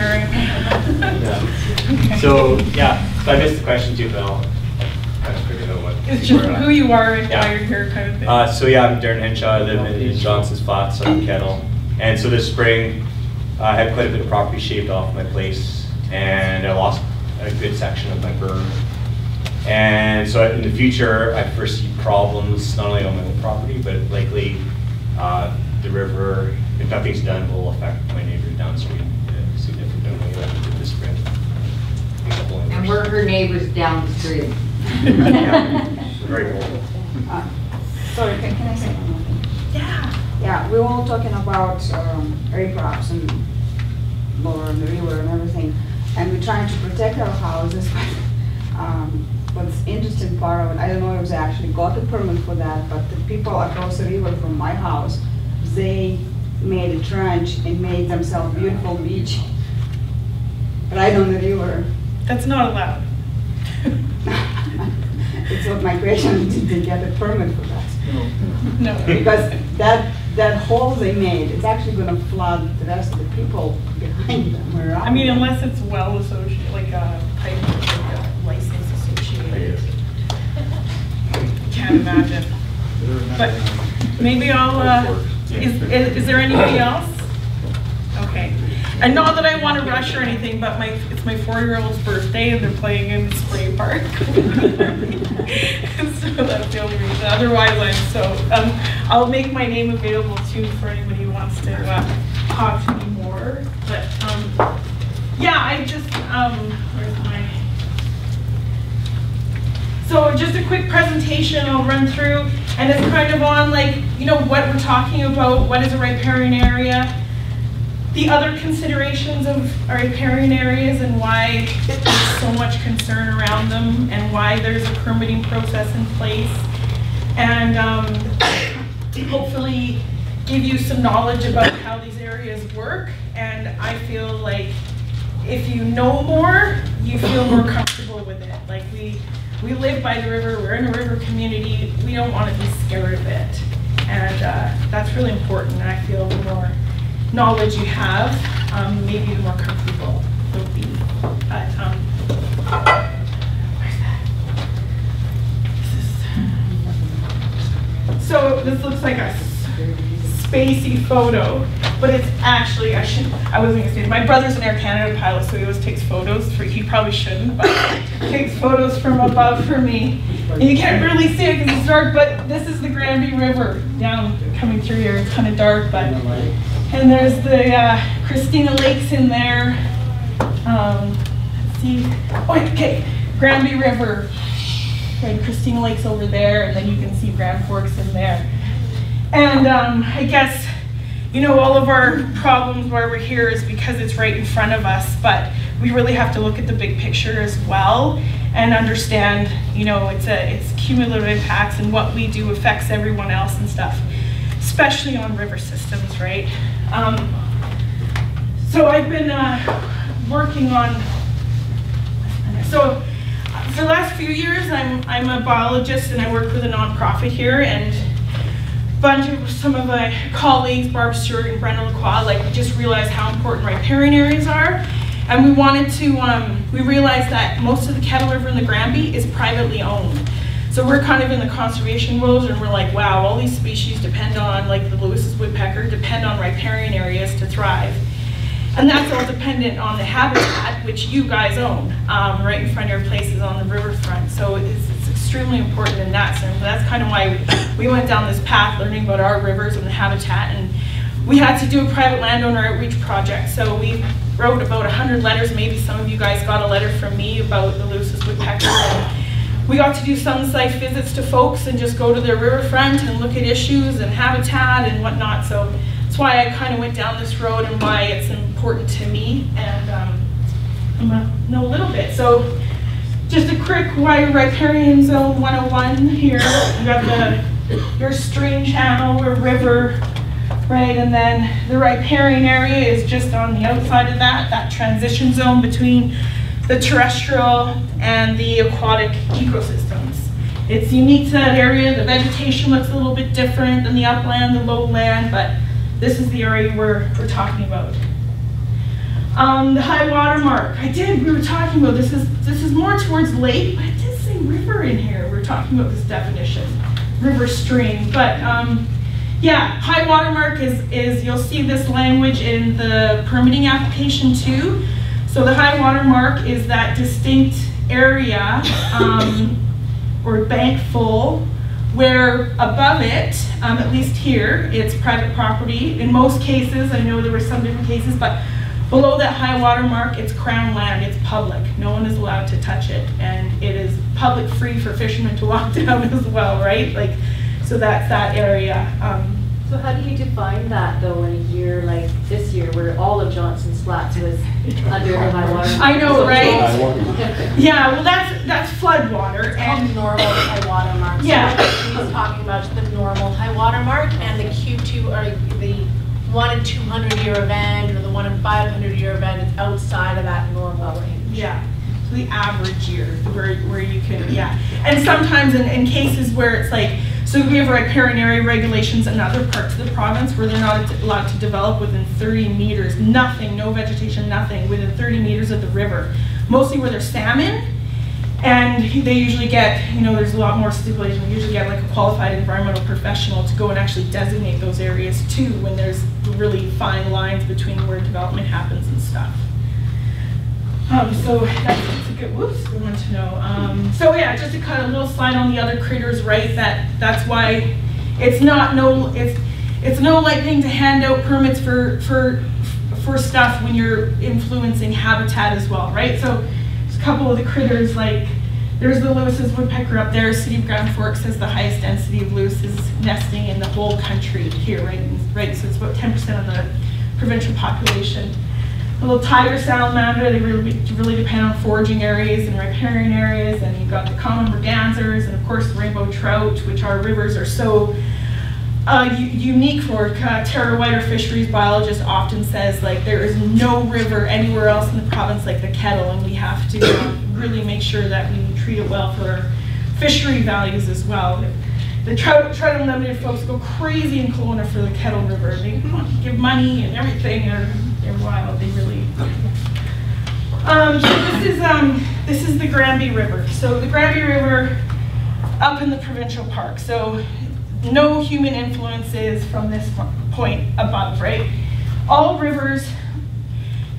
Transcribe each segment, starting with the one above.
hearing. Yeah. So, yeah, so I missed the question too, but I'll kind of figure out what. It's just who you are and Yeah. why you're here kind of thing. Uh, so yeah, I'm Darren Henshaw. I live in Johnson's Flats on Kettle. And so this spring, I had quite a bit of property shaved off my place and I lost a good section of my berm. And so in the future, I foresee problems not only on my own property, but likely uh, the river, if nothing's done, will affect my neighbor downstream significantly like it did this spring. A couple And we're her neighbors down the street. Very cool. Uh, Sorry, can can I say one more thing? Yeah. Yeah, we were all talking about um, riprap and lower on the river and everything, and we're trying to protect our houses, but um, what's interesting part of it, I don't know if they actually got the permit for that, but the people across the river from my house, they made a trench and made themselves beautiful beach right on the river. That's not allowed. It's what migration did they get a permit for that? No. no. Because that, that hole they made, it's actually gonna flood the rest of the people behind them around. I mean, unless it's well associated, like a pipe, like a license associated. I can't imagine. But maybe I'll, uh, is, is is there anybody else? Okay. And not that I want to rush or anything, but my, it's my four-year-old's birthday and they're playing in the spray park. So that's the only reason. Otherwise, I'm so, um, I'll make my name available too for anybody who wants to, uh, talk to me more. But, um, yeah, I just, um, where's my? So just a quick presentation I'll run through, and it's kind of on like, you know, what we're talking about, what is a riparian area, the other considerations of our riparian areas and why there's so much concern around them, and why there's a permitting process in place, and um, hopefully give you some knowledge about how these areas work, and I feel like if you know more, you feel more comfortable with it. Like we, we live by the river, we're in a river community, we don't want to be scared of it. And uh, that's really important, and I feel more knowledge you have, um, maybe the more comfortable you'll be. But, um. So this looks like a spacey photo, but it's actually, I should, I wasn't gonna say, my brother's an Air Canada pilot, so he always takes photos for, he probably shouldn't, but takes photos from above for me. And you can't really see it because it's dark, but this is the Granby River down, coming through here, it's kind of dark, but, and there's the uh, Christina Lakes in there. Um, let's see, oh, okay, Granby River, and Christina Lake's over there, and then you can see Grand Forks in there. And um, I guess, you know, all of our problems why we're here is because it's right in front of us, but we really have to look at the big picture as well and understand, you know, it's a it's cumulative impacts and what we do affects everyone else and stuff, especially on river systems, right? Um, so I've been uh, working on so for the last few years, I'm, I'm a biologist and I work with a nonprofit here and bunch of some of my colleagues, Barb Stewart and Brenda Lacroix, like we just realized how important riparian areas are. And we wanted to, um, we realized that most of the Kettle River and the Granby is privately owned. So we're kind of in the conservation world and we're like, wow, all these species depend on, like the Lewis's woodpecker, depend on riparian areas to thrive. And that's all dependent on the habitat, which you guys own, um, right in front of your places on the riverfront. So it's, it's extremely important in that sense. That's kind of why we went down this path, learning about our rivers and the habitat. And we had to do a private landowner outreach project. So we wrote about 100 letters. Maybe some of you guys got a letter from me about the Lewis's woodpecker. We got to do some site visits to folks and just go to their riverfront and look at issues and habitat and whatnot. So that's why I kind of went down this road and why it's important to me. And um, I'm gonna know a little bit. So just a quick why riparian zone 101 here. You got the your stream channel or river, right? And then the riparian area is just on the outside of that, that transition zone between the terrestrial and the aquatic ecosystems. It's unique to that area. The vegetation looks a little bit different than the upland, the lowland, but this is the area we're, we're talking about. Um, the high water mark, I did, we were talking about, this is, this is more towards lake, but it did say river in here, we we're talking about this definition, river stream, but, um, yeah, high water mark is, is, you'll see this language in the permitting application too. So the high water mark is that distinct area, um, or bank full, where above it, um, at least here, it's private property. In most cases, I know there were some different cases, but below that high water mark, it's crown land, it's public. No one is allowed to touch it, and it is public free for fishermen to walk down as well, right? Like, so that's that area. Um, So how do you define that though in a year like this year where all of Johnson's Flats was under the high water? I know, right? right? Yeah, well, that's, that's flood water, called and, normal high water mark. Yeah. what He's talking about the normal high water mark and the Q2 or the one in 200 year event or the one in 500 year event is outside of that normal range. yeah, so the average year, where, where you can, yeah. And sometimes in, in cases where it's like, so we have riparian regulations in other parts of the province where they're not allowed to develop within 30 meters, nothing, no vegetation, nothing, within 30 meters of the river. Mostly where there's salmon, and they usually get, you know, there's a lot more stipulation, we usually get like a qualified environmental professional to go and actually designate those areas too, when there's really fine lines between where development happens and stuff. Um, so that's, that's a good, whoops, we want to know. Um, so yeah, just to cut a little slide on the other critters, right, that, that's why it's not no, it's, it's no light thing to hand out permits for, for, for stuff when you're influencing habitat as well, right? So there's a couple of the critters, like, there's the Lewis's woodpecker up there, City of Grand Forks has the highest density of Lewis's nesting in the whole country here, right, right, so it's about ten percent of the provincial population. The little tiger salamander, they really, really depend on foraging areas and riparian areas, and you've got the common mergansers, and of course the rainbow trout, which our rivers are so uh, unique for. Uh, Tara White, our fisheries biologist, often says like there is no river anywhere else in the province like the Kettle, and we have to really make sure that we treat it well for fishery values as well. The Trout, Trout Unlimited folks go crazy in Kelowna for the Kettle River. They give money and everything. They're, they're wild. They really. Um, so this is um, this is the Granby River. So the Granby River up in the provincial park. So no human influences from this point above, right? All rivers,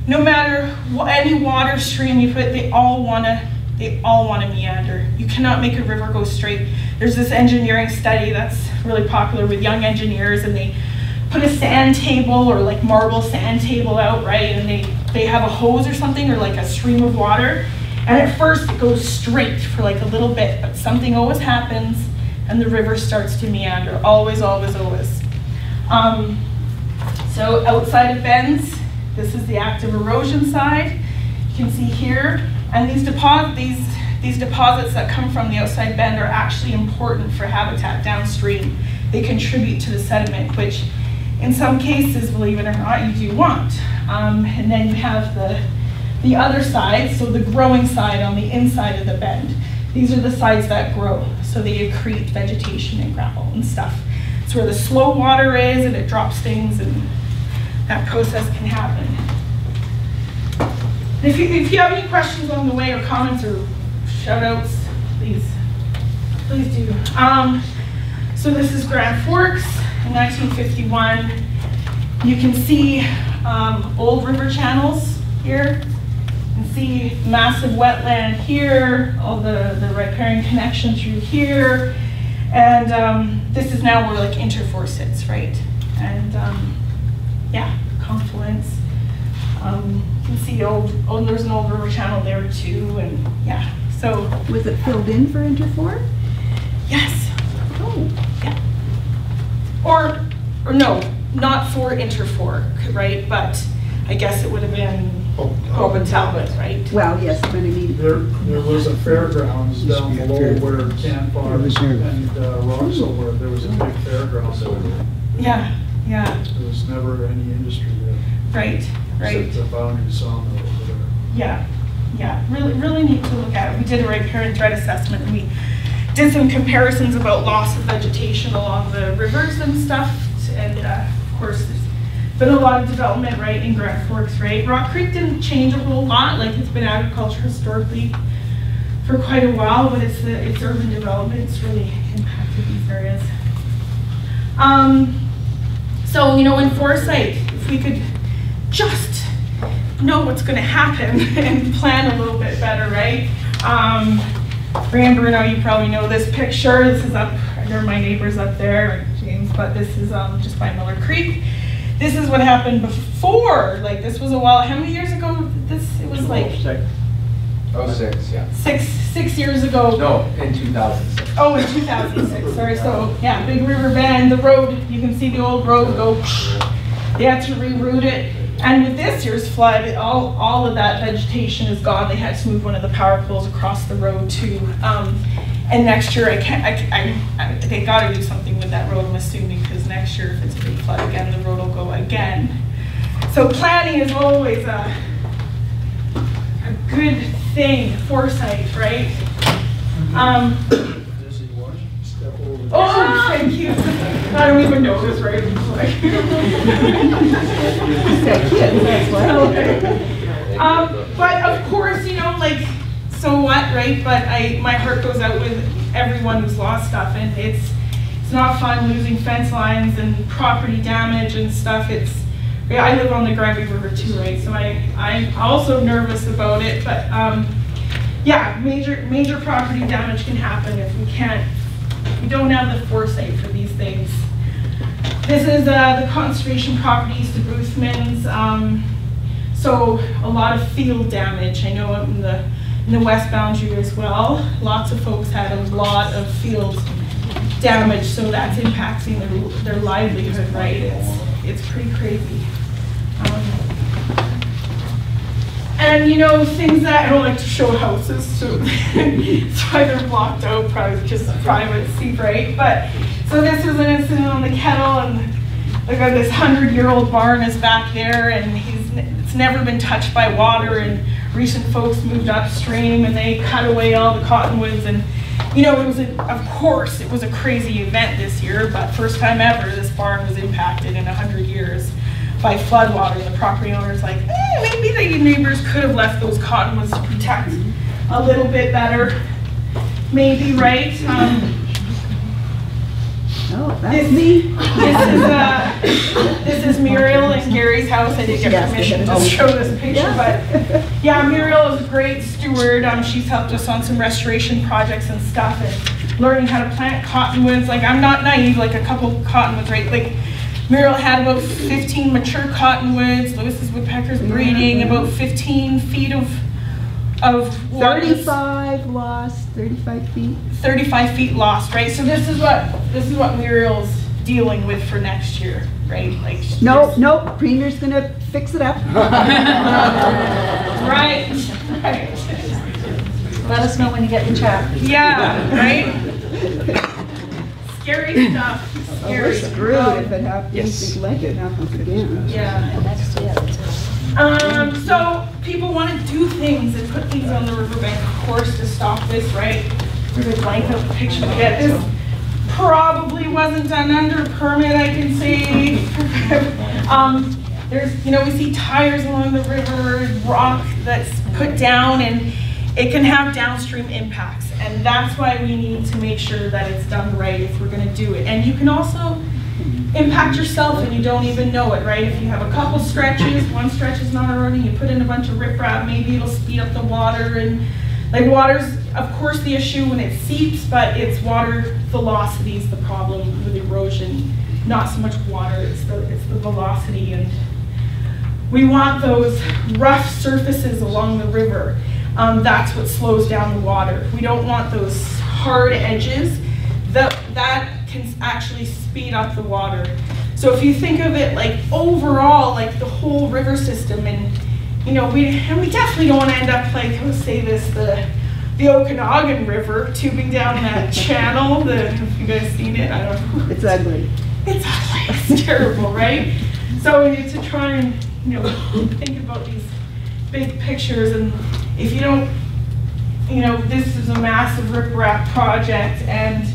no matter wh- any water stream you put, they all wanna, they all wanna meander. You cannot make a river go straight. There's this engineering study that's really popular with young engineers and they put a sand table or like marble sand table out, right? And they, they have a hose or something or like a stream of water. And at first it goes straight for like a little bit, but something always happens and the river starts to meander. Always, always, always. Um, so outside of bends, this is the active erosion side. You can see here, and these deposit these these deposits that come from the outside bend are actually important for habitat downstream. They contribute to the sediment, which in some cases, believe it or not, you do want. Um, and then you have the the other side, so the growing side on the inside of the bend. These are the sides that grow, so they accrete vegetation and gravel and stuff. It's where the slow water is and it drops things and that process can happen. If you, if you have any questions along the way or comments or shout outs, please, please do. Um, so this is Grand Forks in 1951. You can see um, old river channels here. You can see massive wetland here, all the, the riparian connection through here. And um, this is now where like Interfor sits, right? And um, yeah, confluence. Um, you can see old, oh, there's an old river channel there too, and yeah. So Was it filled in for Interfor? yes, Oh, or or no, not for Interfor, right? But I guess it would have been Pope and Talbot, right? well, yes, but I mean, There, there was a fairgrounds down below where Can Farm and uh, Roxul were, there was a big fairgrounds over there. Yeah, yeah, There was never any industry there. right, right. Except the Boundary Sawmill over there. Yeah, yeah, really, really neat to look at. We did a riparian threat assessment, and we did some comparisons about loss of vegetation along the rivers and stuff. And uh, of course, there's, been a lot of development, right, in Grand Forks, right? Rock Creek didn't change a whole lot, like it's been agriculture historically for quite a while, but it's the, it's urban development, it's really impacted these areas. Um, so, you know, in foresight, if we could just know what's gonna happen and plan a little bit better, right? Um, Ran Bruno, you probably know this picture. This is up, they're my neighbors up there, James, but this is um, just by Miller Creek. This is what happened before, like this was a while, how many years ago? This, it was like Oh, six, yeah. six, six years ago. No, in 2006. Oh, in 2006, sorry, so, yeah, Big River Bend, the road, you can see the old road go, they had to reroute it. And with this year's flood, all, all of that vegetation is gone, they had to move one of the power poles across the road too. Um, And next year, I can't, I, I, I- they gotta do something with that road, I'm assuming, because next year, if it's a big flood again, the road will go again. So planning is always a, a good thing, foresight, right? Um, Step over. Oh, thank you. I don't even know this, right? That's why. Um, but of course, you know, like, so what, right? But I, my heart goes out with everyone who's lost stuff, and it's, it's not fun losing fence lines and property damage and stuff. It's, I live on the Granby River too, right? So I, I'm also nervous about it, but, um, yeah, major, major property damage can happen if we can't, we don't have the foresight for these things. This is, uh, the conservation properties to Boothman's, um, so a lot of field damage, I know in the, in the west boundary as well. Lots of folks had a lot of field damage, so that's impacting their, their livelihood, right? It's, it's pretty crazy. Um, And you know, things that, I don't like to show houses, so it's why they're blocked out, probably just privacy, right? But, so this is an incident on the kettle and I've got this hundred-year-old barn is back there and he's, it's never been touched by water and recent folks moved upstream and they cut away all the cottonwoods. And, you know, it was, a- of course, it was a crazy event this year, but first time ever, this barn was impacted in a hundred years by floodwater. And the property owner's like, eh, maybe the neighbors could have left those cottonwoods to protect a little bit better. Maybe, right? Um, Oh, This- that's me. this is, uh, this is Muriel and Gary's house. I didn't get Yes, permission to show this picture, Yeah. but yeah, Muriel is a great steward. Um, she's helped us on some restoration projects and stuff and learning how to plant cottonwoods. Like, I'm not naive, like a couple cottonwoods, right? Like, Muriel had about 15 mature cottonwoods. Lewis's woodpecker's breeding, about 15 feet of, of water. Thirty-five lost, thirty-five feet. 35 feet lost, right? So this is what, this is what Muriel's dealing with for next year, right? Like. No, there's- no, Premier's gonna fix it up. Right, right. Let us know when you get the check. Yeah, right? Scary stuff, Oh, We're scary. screwed Um, if it happens, Yes. if like it happens again. Yeah. That's, yeah, that's. Um, so people want to do things and put things on the riverbank, of course, to stop this, right? There's a blank out picture to get this. Probably wasn't done under permit, I can say. Um, there's, you know, we see tires along the river, rock that's put down, and it can have downstream impacts. And that's why we need to make sure that it's done right if we're gonna do it. And you can also impact yourself and you don't even know it, right? If you have a couple stretches, one stretch is not running, you put in a bunch of riprap, maybe it'll speed up the water and, like, water's, of course, the issue when it seeps, but it's water velocity is the problem with erosion, not so much water, it's the, it's the velocity and we want those rough surfaces along the river. Um, that's what slows down the water. We don't want those hard edges. That, that can actually speed up the water. So if you think of it like overall, like the whole river system and, you know, we, and we definitely don't want to end up like, let's say this, the, the Okanagan River tubing down that channel, the, have you guys seen it? I don't know. It's ugly. It's ugly, it's terrible, right? So we need to try and, you know, think about these big pictures and if you don't, you know, this is a massive riprap project and,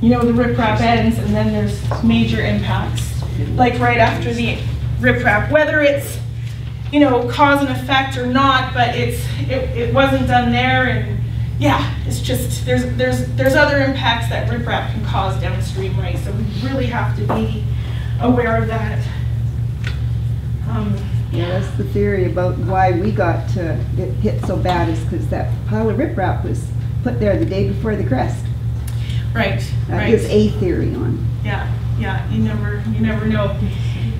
you know, the riprap ends and then there's major impacts. Like right after the, riprap, whether it's, you know, cause and effect or not, but it's, it, it wasn't done there and, yeah, it's just, there's, there's, there's other impacts that riprap can cause downstream, right? So we really have to be aware of that. Um, Yeah, that's the theory about why we got uh, get hit so bad is because that pile of riprap was put there the day before the crest. Right, That is right. a theory on. Yeah, yeah, you never, you never know.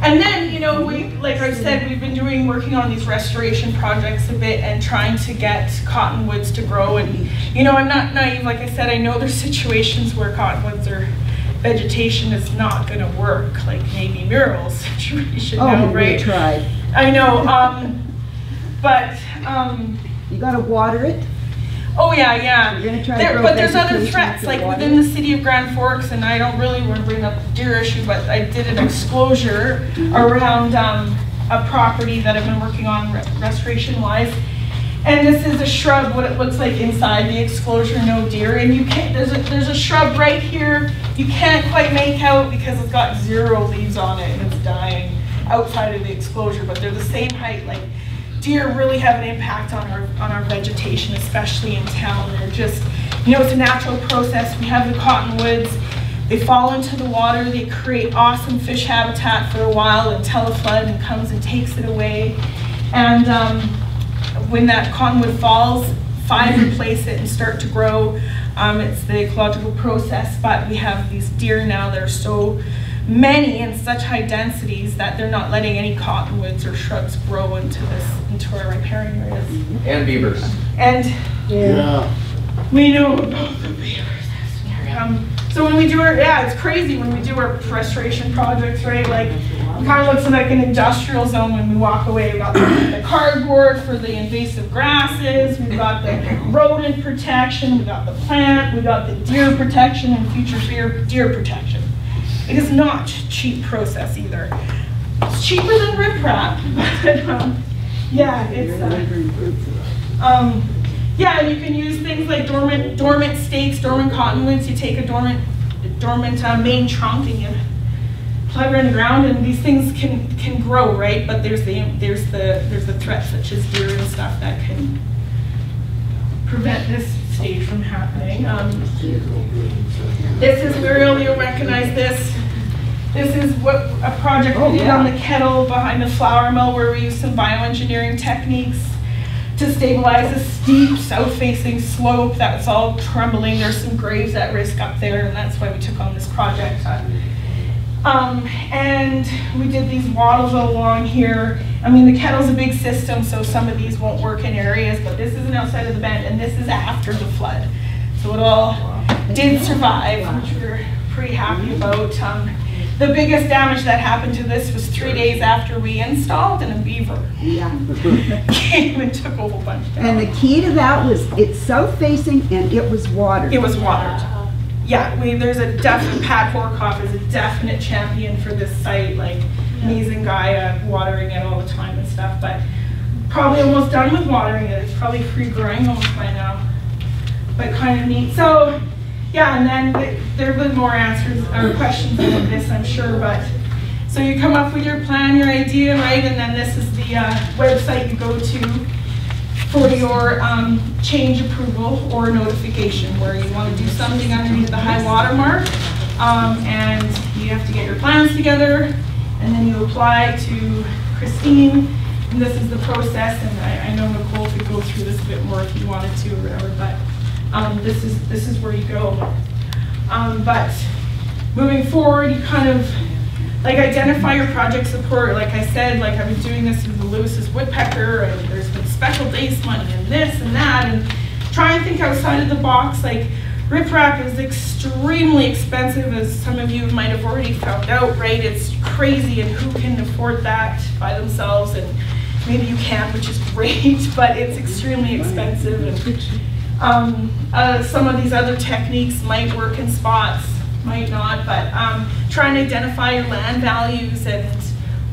And then, you know, we, like I said, we've been doing, working on these restoration projects a bit and trying to get cottonwoods to grow. And, you know, I'm not naive, like I said, I know there's situations where cottonwoods or vegetation is not gonna work, like maybe Muriel's situation Oh, now, we tried. I know, um, but, um, You gotta water it. Oh, yeah, yeah. You're gonna try to There- grow But there's other threats, like water? within the city of Grand Forks, and I don't really want to bring up the deer issue, but I did an exclosure Mm-hmm. around um, a property that I've been working on re- restoration wise. And this is a shrub, what it looks like inside the exclosure, no deer, and you can't, there's a, there's a shrub right here, you can't quite make out because it's got zero leaves on it and it's dying outside of the exposure, but they're the same height, like deer really have an impact on our, on our vegetation, especially in town. They're just, you know, it's a natural process. We have the cottonwoods. They fall into the water. They create awesome fish habitat for a while until a flood comes and takes it away. And um, when that cottonwood falls, five replace it and start to grow. Um, it's the ecological process, but we have these deer now that are so many in such high densities that they're not letting any cottonwoods or shrubs grow into this, into our riparian areas. And beavers. And Yeah. we know about the beavers. Um, so when we do our, yeah, it's crazy when we do our restoration projects, right? Like, it kind of looks like an industrial zone when we walk away. We've got the, the cardboard for the invasive grasses, we've got the rodent protection, we've got the plant, we've got the deer protection and future deer, deer protection. It is not cheap process either. It's cheaper than riprap, but, um, yeah, it's, uh, um, yeah, and you can use things like dormant, dormant stakes, dormant cottonwoods. You take a dormant, dormant uh, main trunk and you plug it in the ground, and these things can can grow, right? But there's the there's the there's the threat such as deer and stuff that can prevent this stage from happening. Um, this is Muriel. You'll recognize this. This is what a project Oh, we did yeah. on the kettle behind the flour mill, where we used some bioengineering techniques to stabilize a steep south-facing slope that's all crumbling. There's some graves at risk up there, and that's why we took on this project. Um, and we did these wattles along here. I mean, the kettle's a big system, so some of these won't work in areas, but this isn't outside of the bend, and this is after the flood. So it all did survive, which we're pretty happy about. Um, the biggest damage that happened to this was three days after we installed, and a beaver Yeah. came and took a whole bunch down. And the key to that was it's south facing and it was watered. It was watered. Yeah, we, there's a definite, Pat Horkoff is a definite champion for this site, like amazing guy, uh, watering it all the time and stuff, but probably almost done with watering it. It's probably free growing almost by now, but kind of neat. So, yeah, and then there have been more answers or questions about this, I'm sure, but so you come up with your plan, your idea, right, and then this is the uh, website you go to for your um, change approval or notification, where you want to do something underneath the high water mark, um, and you have to get your plans together, and then you apply to Christine, and this is the process, and I, I know Nicole could go through this a bit more if you wanted to or whatever, but um, this is, this is where you go. Um, but moving forward, you kind of like identify your project support. Like I said, like I've been doing this with the Lewis's woodpecker, and special days money and this and that, and try and think outside of the box. Like riprap is extremely expensive, as some of you might have already found out, right? It's crazy, and who can afford that by themselves? And maybe you can't, which is great, but it's extremely expensive. And um, uh, some of these other techniques might work in spots, might not, but um, try and identify your land values and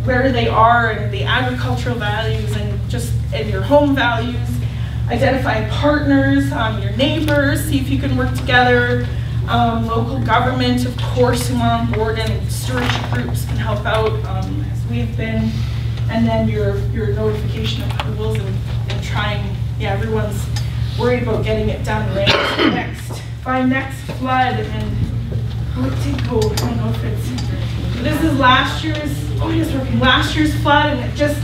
where they are and the agricultural values and just and your home values. Identify partners, um, your neighbors, see if you can work together. Um, local government, of course, who are on board and stewardship groups can help out um, as we've been, and then your, your notification approvals and, and trying, yeah, everyone's worried about getting it done right next, by next flood, and it did go, I don't know if it's, this is last year's, oh, it is working, last year's flood, and it just,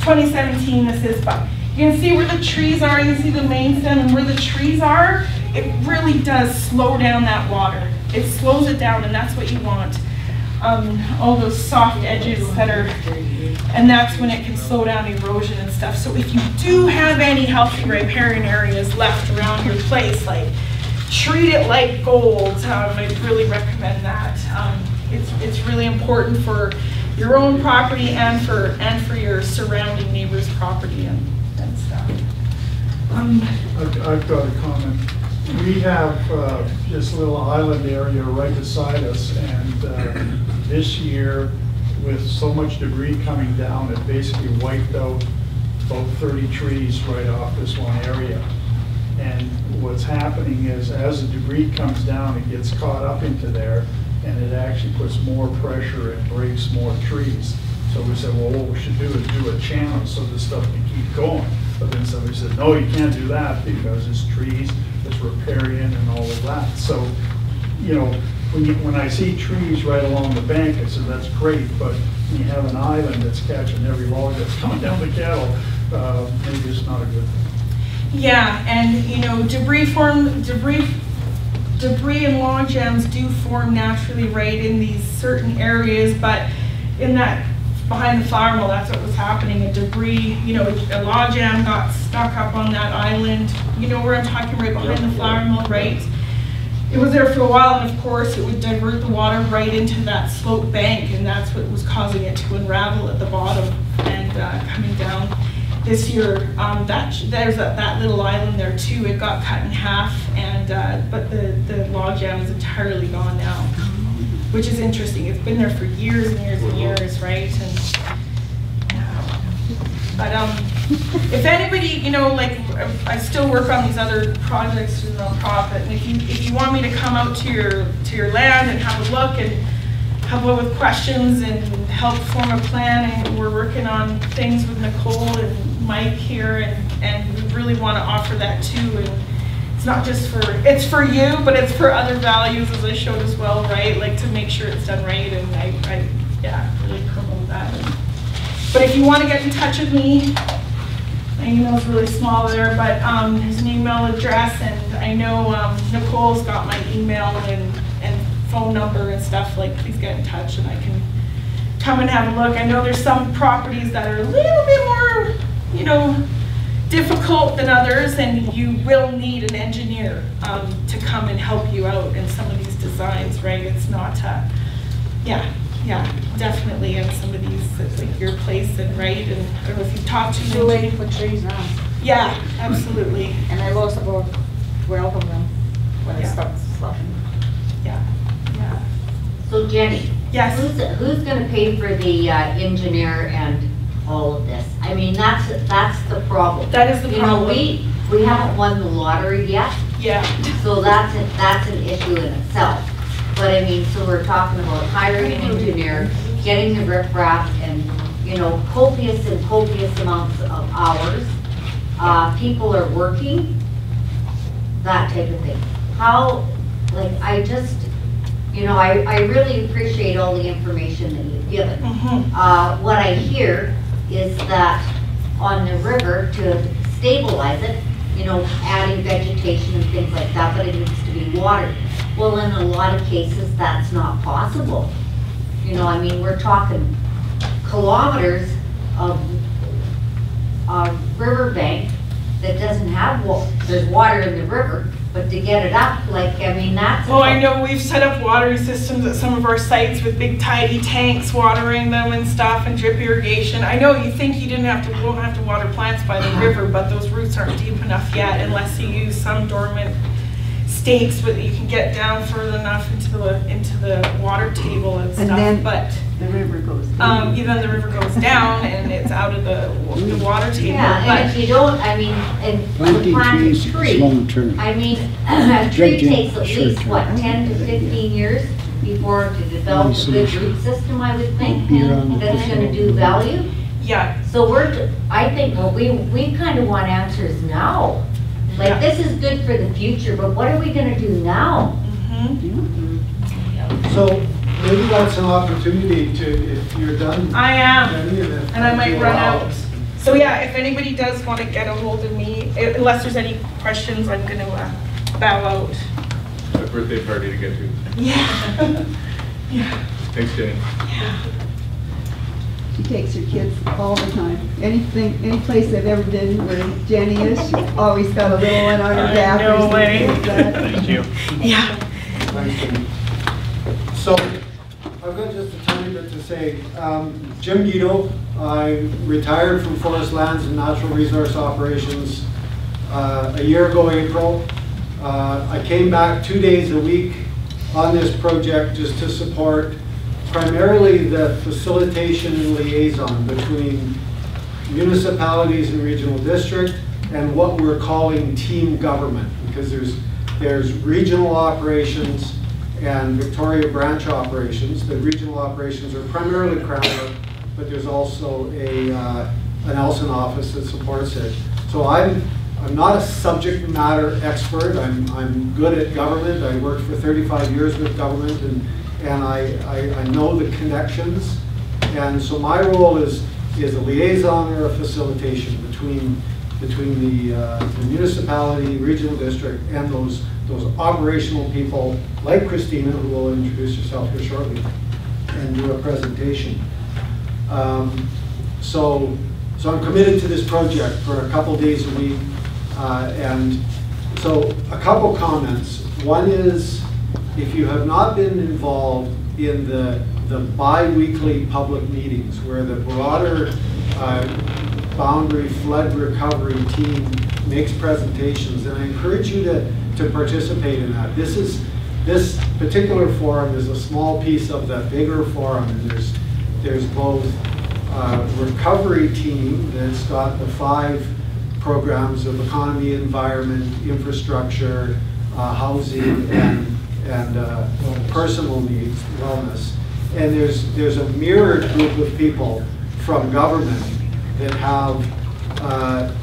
2017 this is, but you can see where the trees are, you can see the main stem and where the trees are, it really does slow down that water. It slows it down and that's what you want. Um, all those soft edges that are, and that's when it can slow down erosion and stuff. So if you do have any healthy riparian areas left around your place, like treat it like gold. Um, I'd really recommend that. Um, it's, it's really important for your own property and for, and for your surrounding neighbor's property and, and stuff. Um, I've, I've got a comment. We have uh, this little island area right beside us, and uh, this year, with so much debris coming down, it basically wiped out about 30 trees right off this one area. And what's happening is, as the debris comes down, it gets caught up into there, and it actually puts more pressure and breaks more trees. So we said, well, what we should do is do a channel so this stuff can keep going. But then somebody said, no, you can't do that because it's trees, it's riparian and all of that. So, you know, when you, when I see trees right along the bank, I said, that's great, but when you have an island that's catching every log that's coming down the Kettle, uh, maybe it's not a good thing. Yeah, and you know, debris form, debris, debris and log jams do form naturally right in these certain areas, but in that, behind the flour mill, that's what was happening, a debris, you know, a log jam got stuck up on that island, you know where I'm talking, right behind the flour mill, right? It was there for a while, and of course, it would divert the water right into that slope bank, and that's what was causing it to unravel at the bottom and uh, coming down this year, um, that, there's a, that little island there too, it got cut in half and, uh, but the, the log jam is entirely gone now. Which is interesting, it's been there for years and years and years, right, and. But, um, if anybody, you know, like, I still work on these other projects through the nonprofit, and if you, if you want me to come out to your, to your land and have a look and help out with questions and help form a plan, and we're working on things with Nicole and Mike here, and, and we really want to offer that too, and it's not just for, it's for you, but it's for other values, as I showed as well, right? Like to make sure it's done right, and I, I, yeah, really promote that. But if you want to get in touch with me, my email's really small there, but, um, there's an email address, and I know, um, Nicole's got my email and phone number and stuff, like, please get in touch, and I can come and have a look. I know there's some properties that are a little bit more, you know, difficult than others, and you will need an engineer um, to come and help you out in some of these designs, right? It's not, uh, yeah, yeah, definitely in some of these, it's like your place and, right, and I don't know if you've talked to. Too late for trees now. Yeah, absolutely, And I lost about twelve of them when I Yeah. stopped slushing. So Jenny? Yes. Who's, who's gonna pay for the uh, engineer and all of this? I mean, that's, that's the problem. That is the You know, problem. we, we haven't won the lottery yet, Yeah, so that's, a- that's an issue in itself. But I mean, so we're talking about hiring an engineer, getting the riprap and, you know, copious and copious amounts of hours. Uh, people are working, that type of thing. How, like, I just, you know, I, I really appreciate all the information that you've given. mhm, Uh, what I hear is that on the river to stabilize it, you know, adding vegetation and things like that, but it needs to be watered. Well, in a lot of cases, that's not possible. You know, I mean, we're talking kilometers of, of riverbank that doesn't have wa, there's water in the river, but to get it up, like, I mean, that's. Well, I know we've set up watering systems at some of our sites with big tidy tanks watering them and stuff and drip irrigation. I know you think you didn't have to, won't have to water plants by the river, but those roots aren't deep enough yet unless you use some dormant stakes, but you can get down further enough into the, into the water table and And stuff, then- but, The river goes um, down. even the river goes down and it's out of the, the water table, Yeah, and if you don't, I mean, and Planting planting trees is trees, long term. I mean, a tree takes at short least, term. what, ten to fifteen years before to develop a good root system, I would think, that's gonna do value. Yeah, So we're, t- I think, well, we, we kind of want answers now. Yeah. Like, this is good for the future, but what are we gonna do now? mhm. So maybe that's an opportunity to, if you're done. I am. And I might run allow- out. So yeah, if anybody does want to get a hold of me, i- unless there's any questions, I'm gonna uh, bow out. A birthday party to get to. Yeah. Yeah, Thanks, Jenny. yeah. She takes her kids all the time. Anything, any place they've ever been where Jenny is, she's always got a little one on her back. or no something way. like that. Thank you. Yeah. Thanks, Jenny. So, I've got just a tiny bit to say. Um, Jim Guido, I retired from Forest Lands and Natural Resource Operations uh, a year ago April. Uh, I came back two days a week on this project just to support primarily the facilitation and liaison between municipalities and regional district and what we're calling team government, because there's, there's regional operations and Victoria branch operations. The regional operations are primarily Cranbrook, but there's also a, uh, a Nelson office that supports it. So I'm, I'm not a subject matter expert, I'm, I'm good at government, I worked for 35 years with government, and, and I, I, I know the connections. And so my role is, is a liaison or a facilitation between, between the uh, the municipality, regional district, and those, those operational people, like Christina, who will introduce herself here shortly, and do a presentation. Um, So, so I'm committed to this project for a couple days a week. uh, And so, a couple comments. One is, if you have not been involved in the, the bi-weekly public meetings where the broader uh, boundary flood recovery team makes presentations, then I encourage you to, to participate in that. This is, this particular forum is a small piece of the bigger forum, and there's, there's both uh, recovery team that's got the five programs of economy, environment, infrastructure, uh, housing, and, and uh, personal needs, wellness. And there's, there's a mirrored group of people from government that have uh,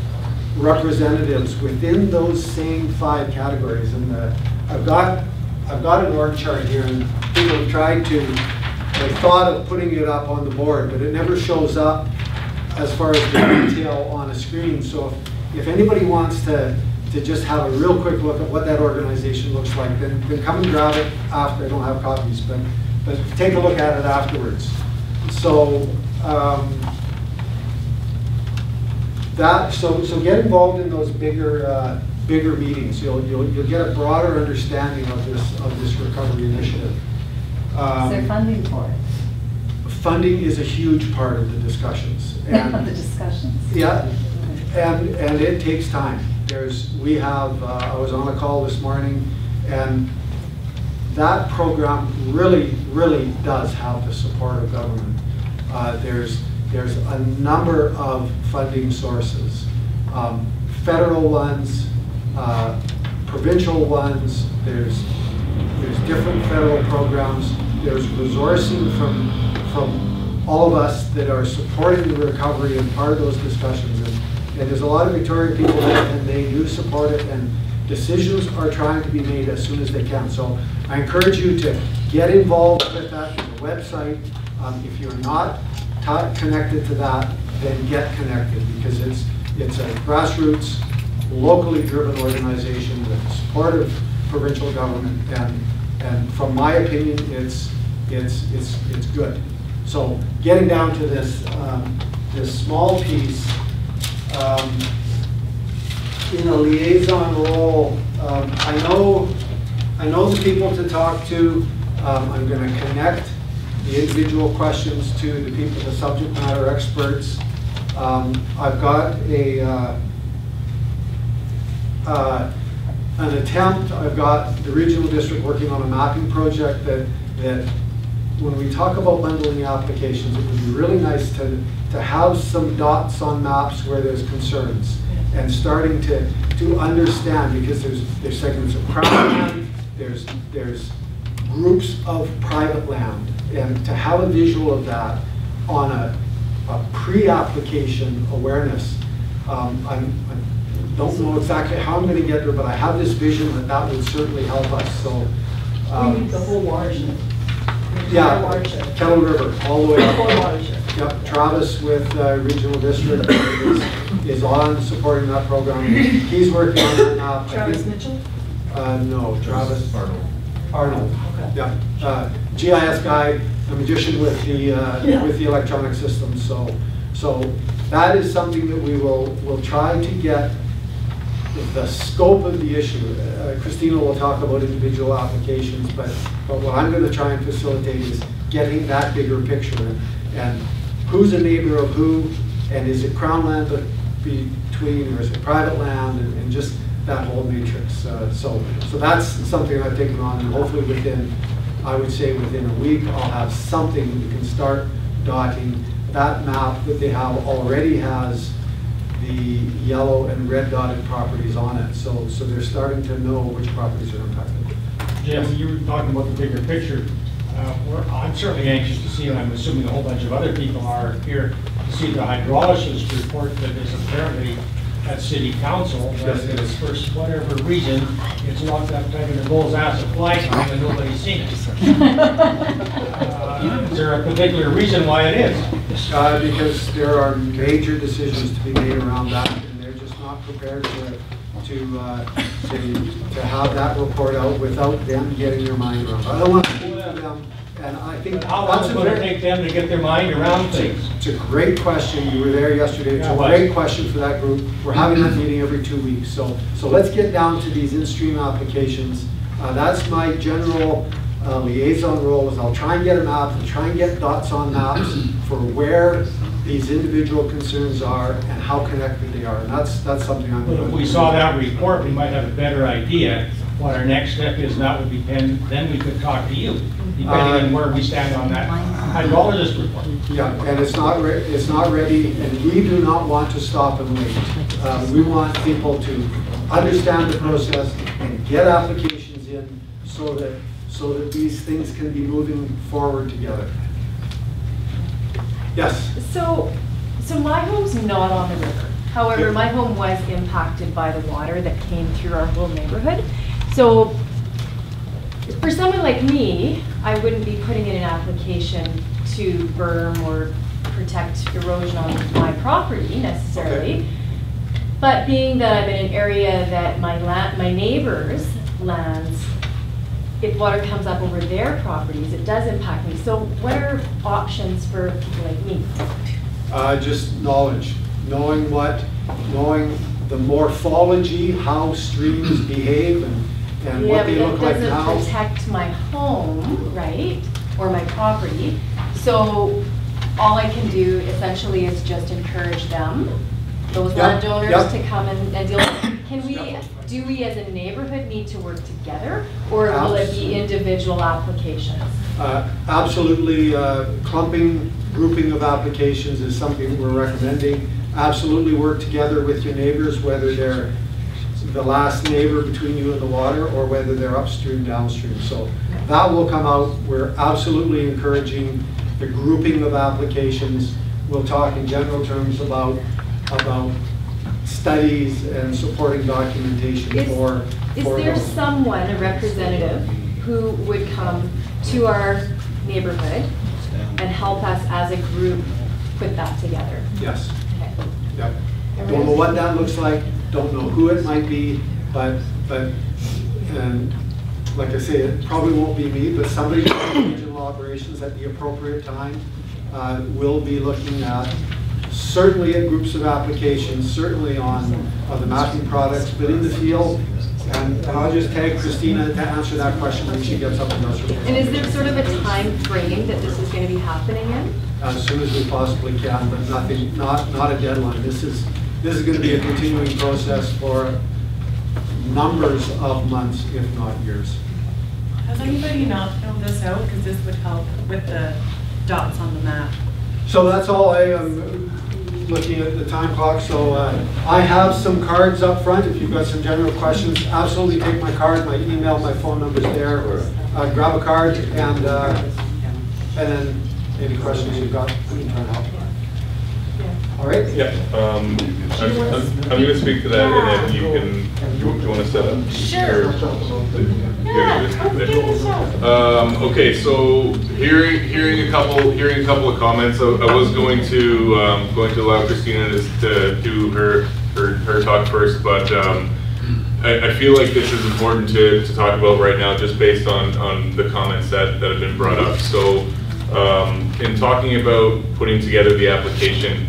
representatives within those same five categories. And uh, I've got, I've got an org chart here, and people have tried to, they thought of putting it up on the board, but it never shows up as far as the detail on a screen. So if, if anybody wants to, to just have a real quick look at what that organization looks like, then, then come and grab it after. I don't have copies, but, but take a look at it afterwards. So, um, that, so, so get involved in those bigger, uh, bigger meetings. You'll, you'll, you'll get a broader understanding of this, of this recovery initiative. Is there Um, funding for it? Funding is a huge part of the discussions. and- The discussions? Yeah, and, and it takes time. There's, we have, uh, I was on a call this morning, and that program really, really does have the support of government. Uh, There's, there's a number of funding sources, um, federal ones, uh, provincial ones, there's, there's different federal programs, there's resourcing from, from all of us that are supporting the recovery and part of those discussions. And there's a lot of Victorian people there, and they do support it, and decisions are trying to be made as soon as they can. So I encourage you to get involved with that, a website. Um, If you're not connected to that, then get connected, because it's, it's a grassroots, locally driven organization the support of provincial government, and, and from my opinion, it's, it's, it's, it's good. So getting down to this, um, this small piece, um, in a liaison role, um, I know, I know the people to talk to. Um, I'm going to connect the individual questions to the people, the subject matter experts. Um, I've got a, uh, uh, an attempt, I've got the regional district working on a mapping project that, that when we talk about bundling applications, it would be really nice to, to have some dots on maps where there's concerns and starting to, to understand, because there's, there's segments of Crown land, there's, there's groups of private land, and to have a visual of that on a, a pre-application awareness, um, I'm, I don't know exactly how I'm gonna get there, but I have this vision that that would certainly help us, so. um, We need the whole watershed. The entire Yeah, Watershed. Kettle River, all the way up. Yep, Travis with uh, Regional District is, is on supporting that program. He's working on it now. I Travis think- Mitchell? Uh, no, Travis. Arnold. Arnold, Okay. yeah. Uh, GIS guy, a magician with the, uh, Yeah. with the electronic system, so, so that is something that we will, will try to get the scope of the issue. Uh, Christina will talk about individual applications, but, but what I'm gonna try and facilitate is getting that bigger picture and- who's a neighbor of who, and is it crown land be- between, or is it private land, and, and just that whole matrix. Uh, So, so that's something I've taken on, and hopefully within, I would say within a week, I'll have something we can start dotting. That map that they have already has the yellow and red dotted properties on it, so, so they're starting to know which properties are impacted. Jim, you were talking about the bigger picture. Uh, I'm certainly anxious to see, and I'm assuming a whole bunch of other people are here, to see the hydrologist report that is apparently at city council, but Yes, it is. for whatever reason, it's locked up tight in the bull's ass of fly time and nobody's seen it. Uh, Is there a particular reason why it is? Uh, Because there are major decisions to be made around that, and they're just not prepared to, to, uh, to to have that report out without them getting their mind around it. I don't want to speak for them, and I think. How that's would it take them to get their mind around things? It's a great question. You were there yesterday. It's Yeah, a great question for that group. We're having that meeting every two weeks. So, so let's get down to these in-stream applications. Uh, That's my general uh, liaison role, is I'll try and get a map, and try and get dots on maps for where these individual concerns are and how connected they are. And that's, that's something I'm. But if we saw that report, we might have a better idea what our next step is, and that would depend, then we could talk to you, depending on where we stand on that hydrologist report. Yeah, and it's not, re- it's not ready, and we do not want to stop and wait. Uh, We want people to understand the process and get applications in so that, so that these things can be moving forward together. Yes? So, so my home's not on the river. However, my home was impacted by the water that came through our whole neighborhood. So for someone like me, I wouldn't be putting in an application to berm or protect erosion on my property necessarily. But being that I'm in an area that my my neighbors' lands, if water comes up over their properties, it does impact me. So what are options for people like me? Uh, Just knowledge, knowing what, knowing the morphology, how streams behave and, and what they look like Yeah, now. but that doesn't protect my home, right, or my property. So all I can do essentially is just encourage them, those Yep, landowners, yep. to come and and deal. Can we, do we as a neighborhood need to work together? Or will it be individual applications? Uh, Absolutely, uh, clumping, grouping of applications is something we're recommending. Absolutely work together with your neighbors, whether they're the last neighbor between you and the water, or whether they're upstream, downstream. So that will come out. We're absolutely encouraging the grouping of applications. We'll talk in general terms about, about studies and supporting documentation Is- for. Is for there those. someone, a representative, who would come to our neighborhood and help us as a group put that together? Yes. Okay. Yep. Don't know what that looks like, don't know who it might be, but, but, and like I say, it probably won't be me, but somebody from regional operations at the appropriate time uh, will be looking at, certainly at groups of applications, certainly on, on the mapping products, but in the field. And and I'll just tag Christina to answer that question when she gets up and does her. And is there sort of a time frame that this is going to be happening in? as soon as we possibly can, but nothing, not, not a deadline. This is, this is gonna be a continuing process for numbers of months, if not years. Has anybody not filled this out? Because this would help with the dots on the map. So that's all I, am looking at the time clock, so uh, I have some cards up front. If you've got some general questions, absolutely take my card, my email, my phone number's there. Uh, Grab a card and, uh, and then any questions you've got, we can try and help. All right? Yeah, um, I'm, I'm I'm gonna speak to that and then you can, do you wanna set up? Sure. Um, okay, so hearing, hearing a couple, hearing a couple of comments, I I was going to, um, going to allow Christina to, to do her, her, her talk first, but, um, I, I feel like this is important to, to talk about right now, just based on, on the comments that, that have been brought up. So, um, in talking about putting together the application,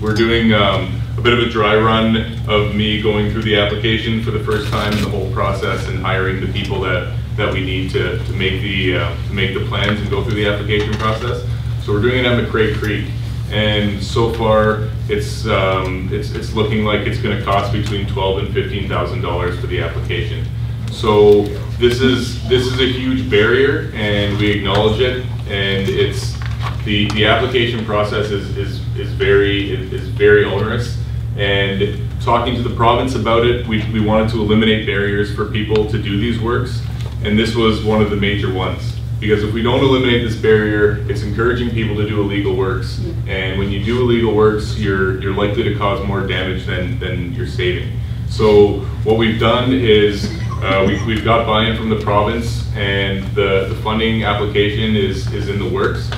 we're doing, um, a bit of a dry run of me going through the application for the first time in the whole process and hiring the people that, that we need to, to make the, uh, to make the plans and go through the application process. So we're doing it at McCray Creek. And so far, it's, um, it's, it's looking like it's gonna cost between twelve and fifteen thousand dollars for the application. So this is, this is a huge barrier and we acknowledge it. And it's, the, the application process is, is, is very, is very onerous. And talking to the province about it, we, we wanted to eliminate barriers for people to do these works. And this was one of the major ones. Because if we don't eliminate this barrier, it's encouraging people to do illegal works. And when you do illegal works, you're, you're likely to cause more damage than, than you're saving. So what we've done is, uh, we, we've got buy-in from the province and the, the funding application is, is in the works.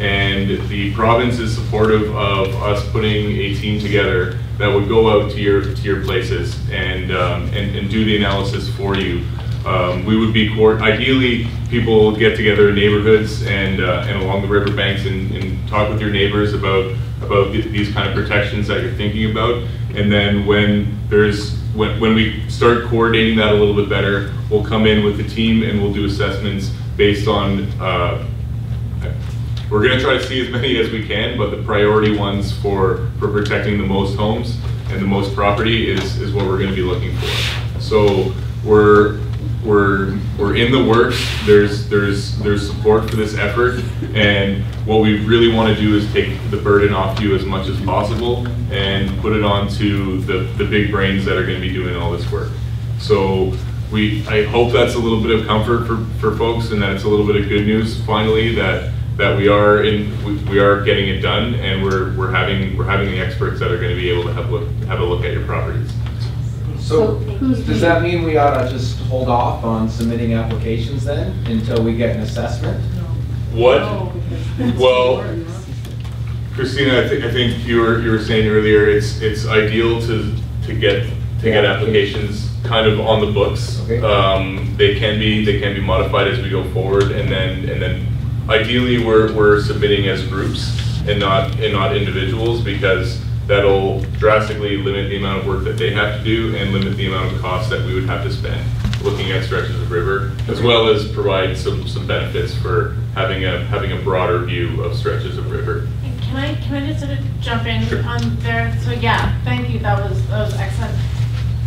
And the province is supportive of us putting a team together that would go out to your, to your places and, um, and, and do the analysis for you. Um, we would be, ideally, people get together in neighborhoods and, uh, and along the riverbanks and, and talk with your neighbors about, about th- these kind of protections that you're thinking about. And then when there's, when, when we start coordinating that a little bit better, we'll come in with the team and we'll do assessments based on, uh, we're gonna try to see as many as we can, but the priority ones for, for protecting the most homes and the most property is, is what we're gonna be looking for. So we're, we're, we're in the works, there's, there's, there's support for this effort, and what we really wanna do is take the burden off you as much as possible and put it onto the, the big brains that are gonna be doing all this work. So we, I hope that's a little bit of comfort for, for folks and that it's a little bit of good news finally that, that we are in, we, we are getting it done and we're, we're having, we're having the experts that are gonna be able to have look, have a look at your properties. So, does that mean we ought to just hold off on submitting applications then, until we get an assessment? What? Well, Christina, I think, I think you were, you were saying earlier, it's, it's ideal to, to get, to get Yeah. applications kind of on the books. Okay. Um, they can be, they can be modified as we go forward, and then, and then ideally, we're, we're submitting as groups and not, and not individuals, because that'll drastically limit the amount of work that they have to do and limit the amount of costs that we would have to spend looking at stretches of river, as well as provide some, some benefits for having a, having a broader view of stretches of river. Can I, can I just sort of jump in Sure. on there? So yeah, thank you, that was, that was excellent.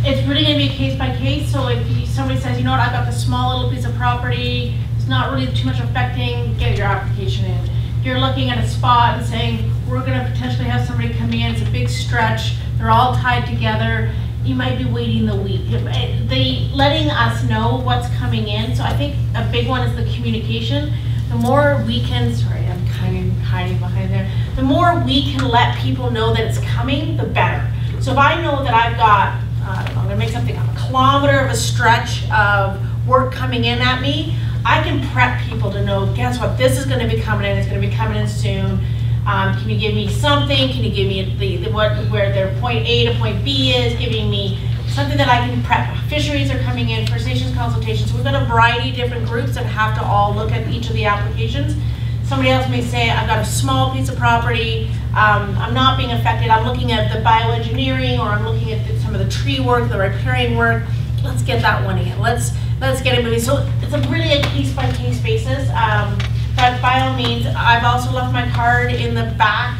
It's really gonna be a case by case, so if you- somebody says, you know what, I've got this small little piece of property, it's not really too much affecting, get your application in. If you're looking at a spot and saying, we're gonna potentially have somebody come in, it's a big stretch, they're all tied together, you might be waiting the week. They, letting us know what's coming in, so I think a big one is the communication. The more we can, sorry, I'm kind of hiding behind there, the more we can let people know that it's coming, the better. So if I know that I've got, uh, I'm gonna make something up, a kilometer of a stretch of work coming in at me, I can prep people to know, guess what, this is gonna be coming in, it's gonna be coming in soon. Um, can you give me something? Can you give me the, the what, where their point A to point B is, giving me something that I can prep. Fisheries are coming in, First Nations consultations. We've got a variety of different groups that have to all look at each of the applications. Somebody else may say, I've got a small piece of property, um, I'm not being affected, I'm looking at the bioengineering, or I'm looking at the- some of the tree work, the riparian work. Let's get that one in. Let's, let's get it moving. So it's a really a case by case basis. Um, but by all means, I've also left my card in the back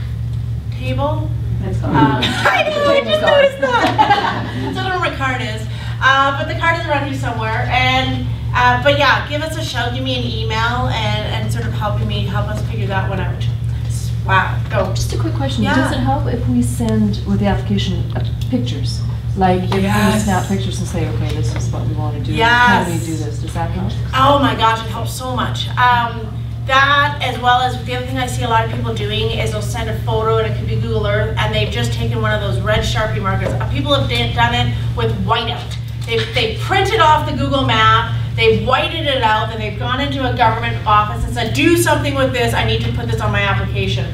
table. That's Um, gone. I know, I just noticed that. So I don't know where my card is. Uh, but the card is around here somewhere. And, uh, but yeah, give us a shout, give me an email and, and sort of helping me, help us figure that one out. Wow, go. Just a quick question, Yeah. does it help if we send with the application uh, pictures? Like if we Yes. snap pictures and say, okay, this is what we want to do, Yes. do we do this, does that help? Oh my gosh, it helps so much. Um, that as well as the other thing I see a lot of people doing is they'll send a photo and it could be Google Earth and they've just taken one of those red Sharpie markers. Uh, People have done it with whiteout. They've, they printed off the Google map, they've whited it out, then they've gone into a government office and said, do something with this, I need to put this on my application.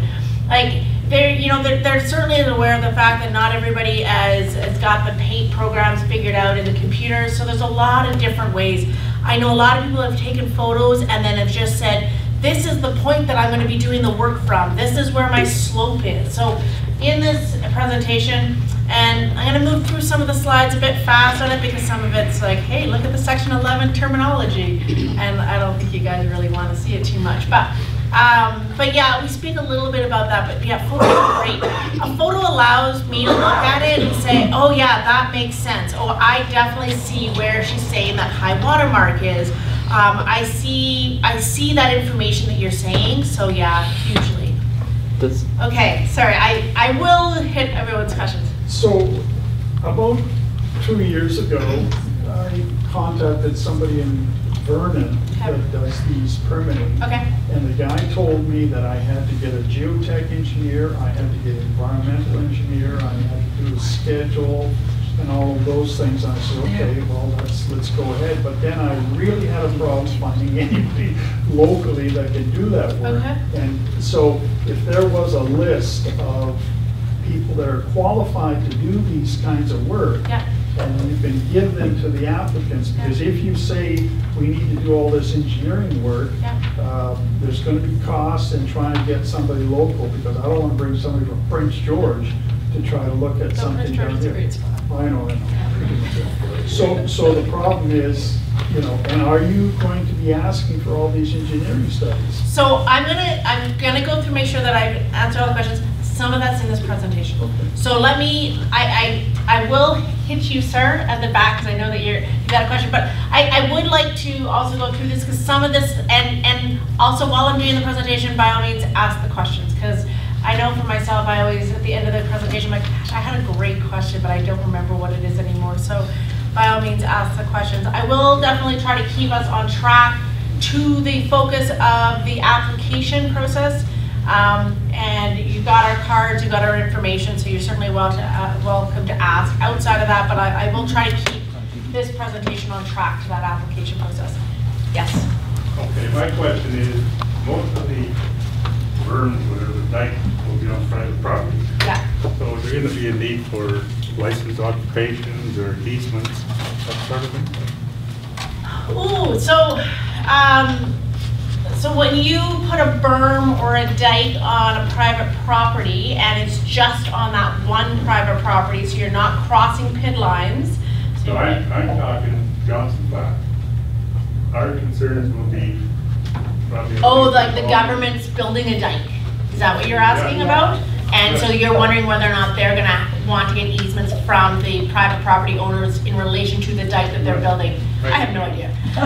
Like, they're, you know, they're, they're certainly aware of the fact that not everybody has, has got the paint programs figured out in the computer, so there's a lot of different ways. I know a lot of people have taken photos and then have just said, this is the point that I'm gonna be doing the work from, this is where my slope is. So in this presentation, and I'm gonna move through some of the slides a bit fast on it because some of it's like, hey, look at the section 11 terminology. And I don't think you guys really wanna see it too much, but um, but yeah, we speak a little bit about that, but yeah, photos are great. A photo allows me to look at it and say, oh yeah, that makes sense. Oh, I definitely see where she's saying that high water mark is. Um, I see, I see that information that you're saying, so yeah, hugely. Does, Okay, sorry, I, I will hit everyone's questions. So, about two years ago, I contacted somebody in Vernon that does these permitting. Okay, And the guy told me that I had to get a geotech engineer, I had to get an environmental engineer, I had to do a schedule and all of those things. I said, okay, well, let's, let's go ahead. But then I really had a problem finding anybody locally that could do that work. Okay. And so if there was a list of people that are qualified to do these kinds of work, yeah, and you can give them to the applicants, because if you say, we need to do all this engineering work, uh, there's gonna be costs in trying to get somebody local, because I don't wanna bring somebody from Prince George to try to look at No, something Prince George down is a here. great spot. I know, I know. So, so the problem is, you know, and are you going to be asking for all these engineering studies? So I'm gonna, I'm gonna go through, make sure that I answer all the questions. Some of that's in this presentation. So let me, I, I, will hit you, sir, at the back, because I know that you're, you got a question, but I, I would like to also go through this, because some of this, and, and also while I'm doing the presentation, by all means, ask the questions, because I know for myself, I always, at the end of the presentation, I'm like, gosh, I had a great question, but I don't remember what it is anymore, so by all means, ask the questions. I will definitely try to keep us on track to the focus of the application process. Um, and you got our cards, you got our information, so you're certainly well to, uh, welcome to ask outside of that, but I, I will try to keep this presentation on track to that application process. Yes? Okay, my question is, most of the berms, whatever, the dike will be on private property. Yeah. So is there gonna be a need for licensed occupations or easements, that sort of thing? Ooh, so, um, so when you put a berm or a dike on a private property and it's just on that one private property, so you're not crossing pid lines. So I, I'm talking Johnson Flat. Our concerns will be probably. Oh, like the government's building a dike, is that what you're asking Yeah. about? And so you're wondering whether or not they're gonna want to get easements from the private property owners in relation to the dike that they're building? I have no idea.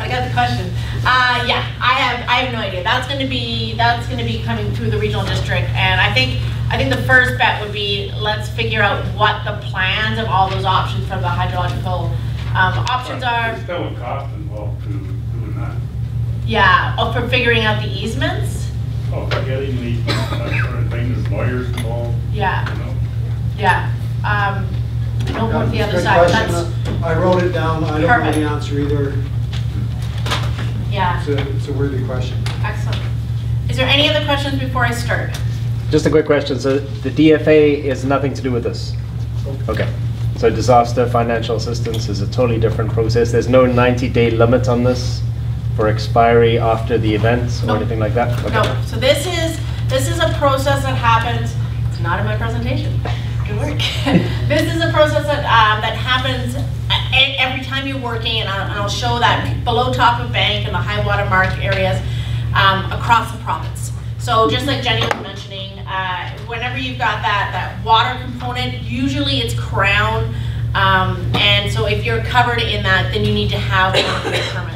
I got the question. Uh, yeah, I have, I have no idea. That's gonna be, that's gonna be coming through the regional district, and I think, I think the first bet would be, let's figure out what the plans of all those options from the hydrological, um, options are. There's still a cost involved to doing that. Yeah, oh, for figuring out the easements? Oh, for getting the, that sort of thing, there's lawyers involved, Yeah, you know? yeah. Um, I don't know what the other Good side, question. that's, I wrote it down, I don't know Perfect. the answer either. yeah, It's a, it's a worthy question. excellent. Is there any other questions before I start? just a quick question, so the DFA is nothing to do with this? Okay, so disaster financial assistance is a totally different process, there's no 90-day limit on this for expiry after the events or No. anything like that? Okay. No, so this is, this is a process that happens, it's not in my presentation. Good work. This is a process that, um, that happens every time you're working, and I'll, and I'll show that below top of bank and the high water mark areas, um, across the province. So just like Jenny was mentioning, uh, whenever you've got that, that water component, usually it's crown. Um, and so if you're covered in that, then you need to have those permits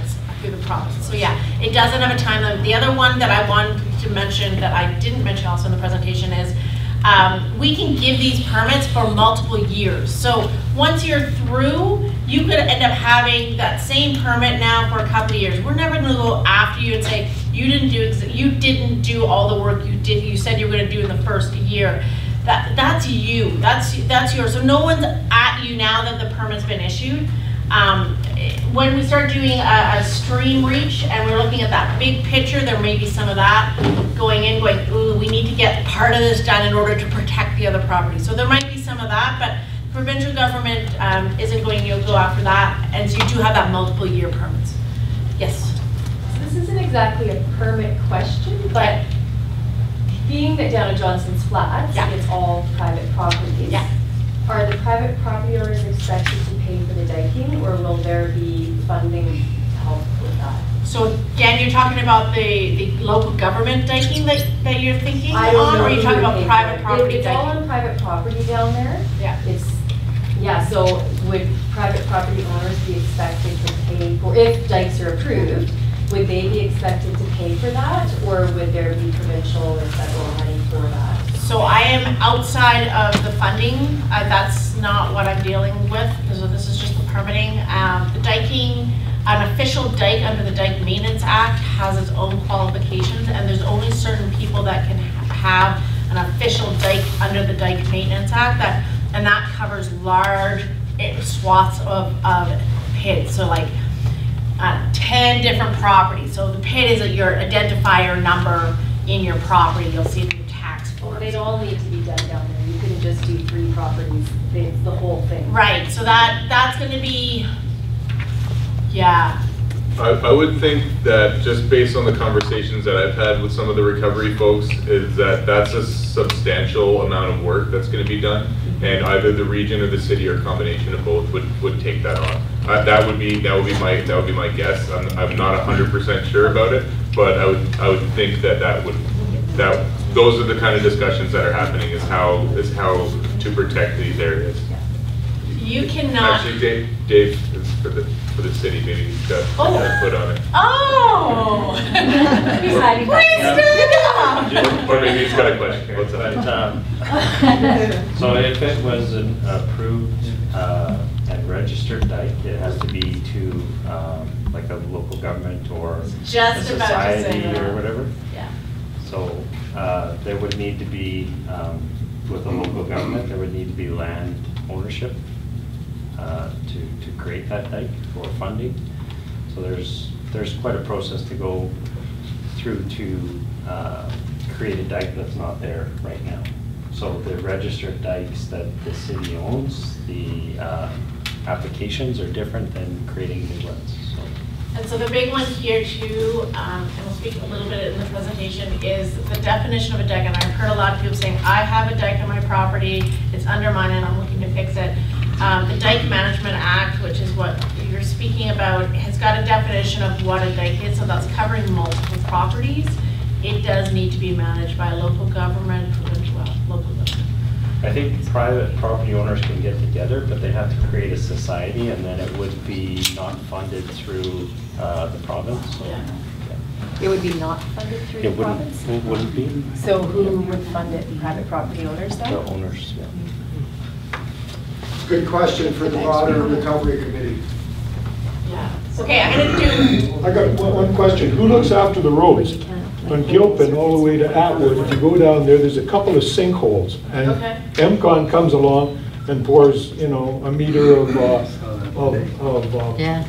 through the province. So yeah, it doesn't have a time limit. The other one that I wanted to mention that I didn't mention also in the presentation is, um, we can give these permits for multiple years. So once you're through, you could end up having that same permit now for a couple of years. We're never gonna go after you and say, you didn't do, you didn't do all the work you did, you said you were gonna do in the first year. That, that's you, that's, that's yours. So no one's at you now that the permit's been issued. Um, when we start doing a, a stream reach and we're looking at that big picture, there may be some of that going in, going, ooh, we need to get part of this done in order to protect the other property. So there might be some of that, but provincial government, um, isn't going to go after that, and so you do have that multiple year permits. Yes? So This isn't exactly a permit question, but being that down at Johnson's Flats, Yeah. it's all private properties. Yeah. Are the private property owners expected to pay for the diking, or will there be funding to help with that? So again, you're talking about the, the local government diking that, that you're thinking I don't on, know or are you talking about private property It- It's all on private property down there. Yeah. It's, yeah, so would private property owners be expected to pay for, if dikes are approved, would they be expected to pay for that, or would there be provincial or federal money? So I am outside of the funding, uh, that's not what I'm dealing with, this is just the permitting. Um, the diking, an official dike under the Dike Maintenance Act has its own qualifications, and there's only certain people that can have an official dike under the Dike Maintenance Act, that, and that covers large swaths of, of pits, so like, uh, 10 different properties. So the pit is your identifier number in your property, you'll see they'd all need to be done down there, you couldn't just do three properties, it's the whole thing. Right, so that, that's gonna be, yeah, I, I would think that just based on the conversations that I've had with some of the recovery folks, is that that's a substantial amount of work that's gonna be done. And either the region or the city or combination of both would, would take that on. Uh, that would be, that would be my, that would be my guess. I'm, I'm not hundred percent sure about it, but I would, I would think that that would, that, those are the kind of discussions that are happening, is how, is how to protect these areas. you cannot. Actually, Dave, Dave, for the, for the city, maybe he's got, Oh. got a foot on it. Oh! He's hiding back Please stand up! Or maybe he's got a question. What's But, that? um, So if it was an approved uh, and registered dike, it has to be to um, like a local government or a Just about to say society or whatever. Yeah. So uh, there would need to be, um, with a local government, there would need to be land ownership uh, to, to create that dike for funding. So there's, there's quite a process to go through to uh, create a dike that's not there right now. So the registered dikes that the city owns, the uh, applications are different than creating new ones, so. And so the big one here too, um, and we'll speak a little bit in the presentation, is the definition of a dike. And I've heard a lot of people saying, I have a dike on my property, it's under mine and I'm looking to fix it. Um, the Dike Management Act, which is what you're speaking about, has got a definition of what a dike is, so that's covering multiple properties. It does need to be managed by local government, provincial, well, local government. I think private property owners can get together, but they have to create a society, and then it would be not funded through uh, the province, so. It would be not funded through the It wouldn't, province? it wouldn't be, So who would fund it, private property owners then? the owners, yeah. Good question for the broader recovery committee. Yeah. Okay, I'm gonna do, I got one, one question. Who looks after the roads? On Gilpin all the way to Atwood, if you go down there, there's a couple of sinkholes. And Okay. Emcon comes along and pours, you know, a meter of, uh, of, of, uh, Yeah.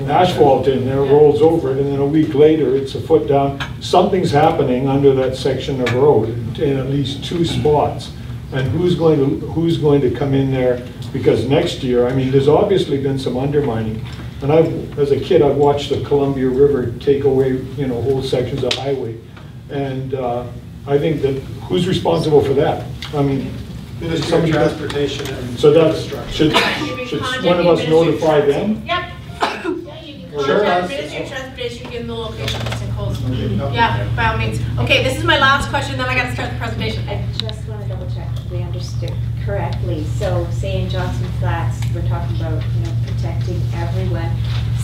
Asphalt in there, rolls over it, and then a week later, it's a foot down. Something's happening under that section of road in at least two spots. And who's going to, who's going to come in there? Because next year, I mean, there's obviously been some undermining. And I've, as a kid, I've watched the Columbia River take away, you know, whole sections of highway. And uh, I think that, who's responsible for that? I mean, Ministry of Transportation and So that's, should, should one of us notify them? Yep. Yeah, Sure. contact Ministry of Transportation, give them the location of the sinkholes. Yeah, by all means. Okay, this is my last question, then I gotta start the presentation. I just want to double check we understood correctly. So say in Johnson Flats, we're talking about, you know, protecting everyone.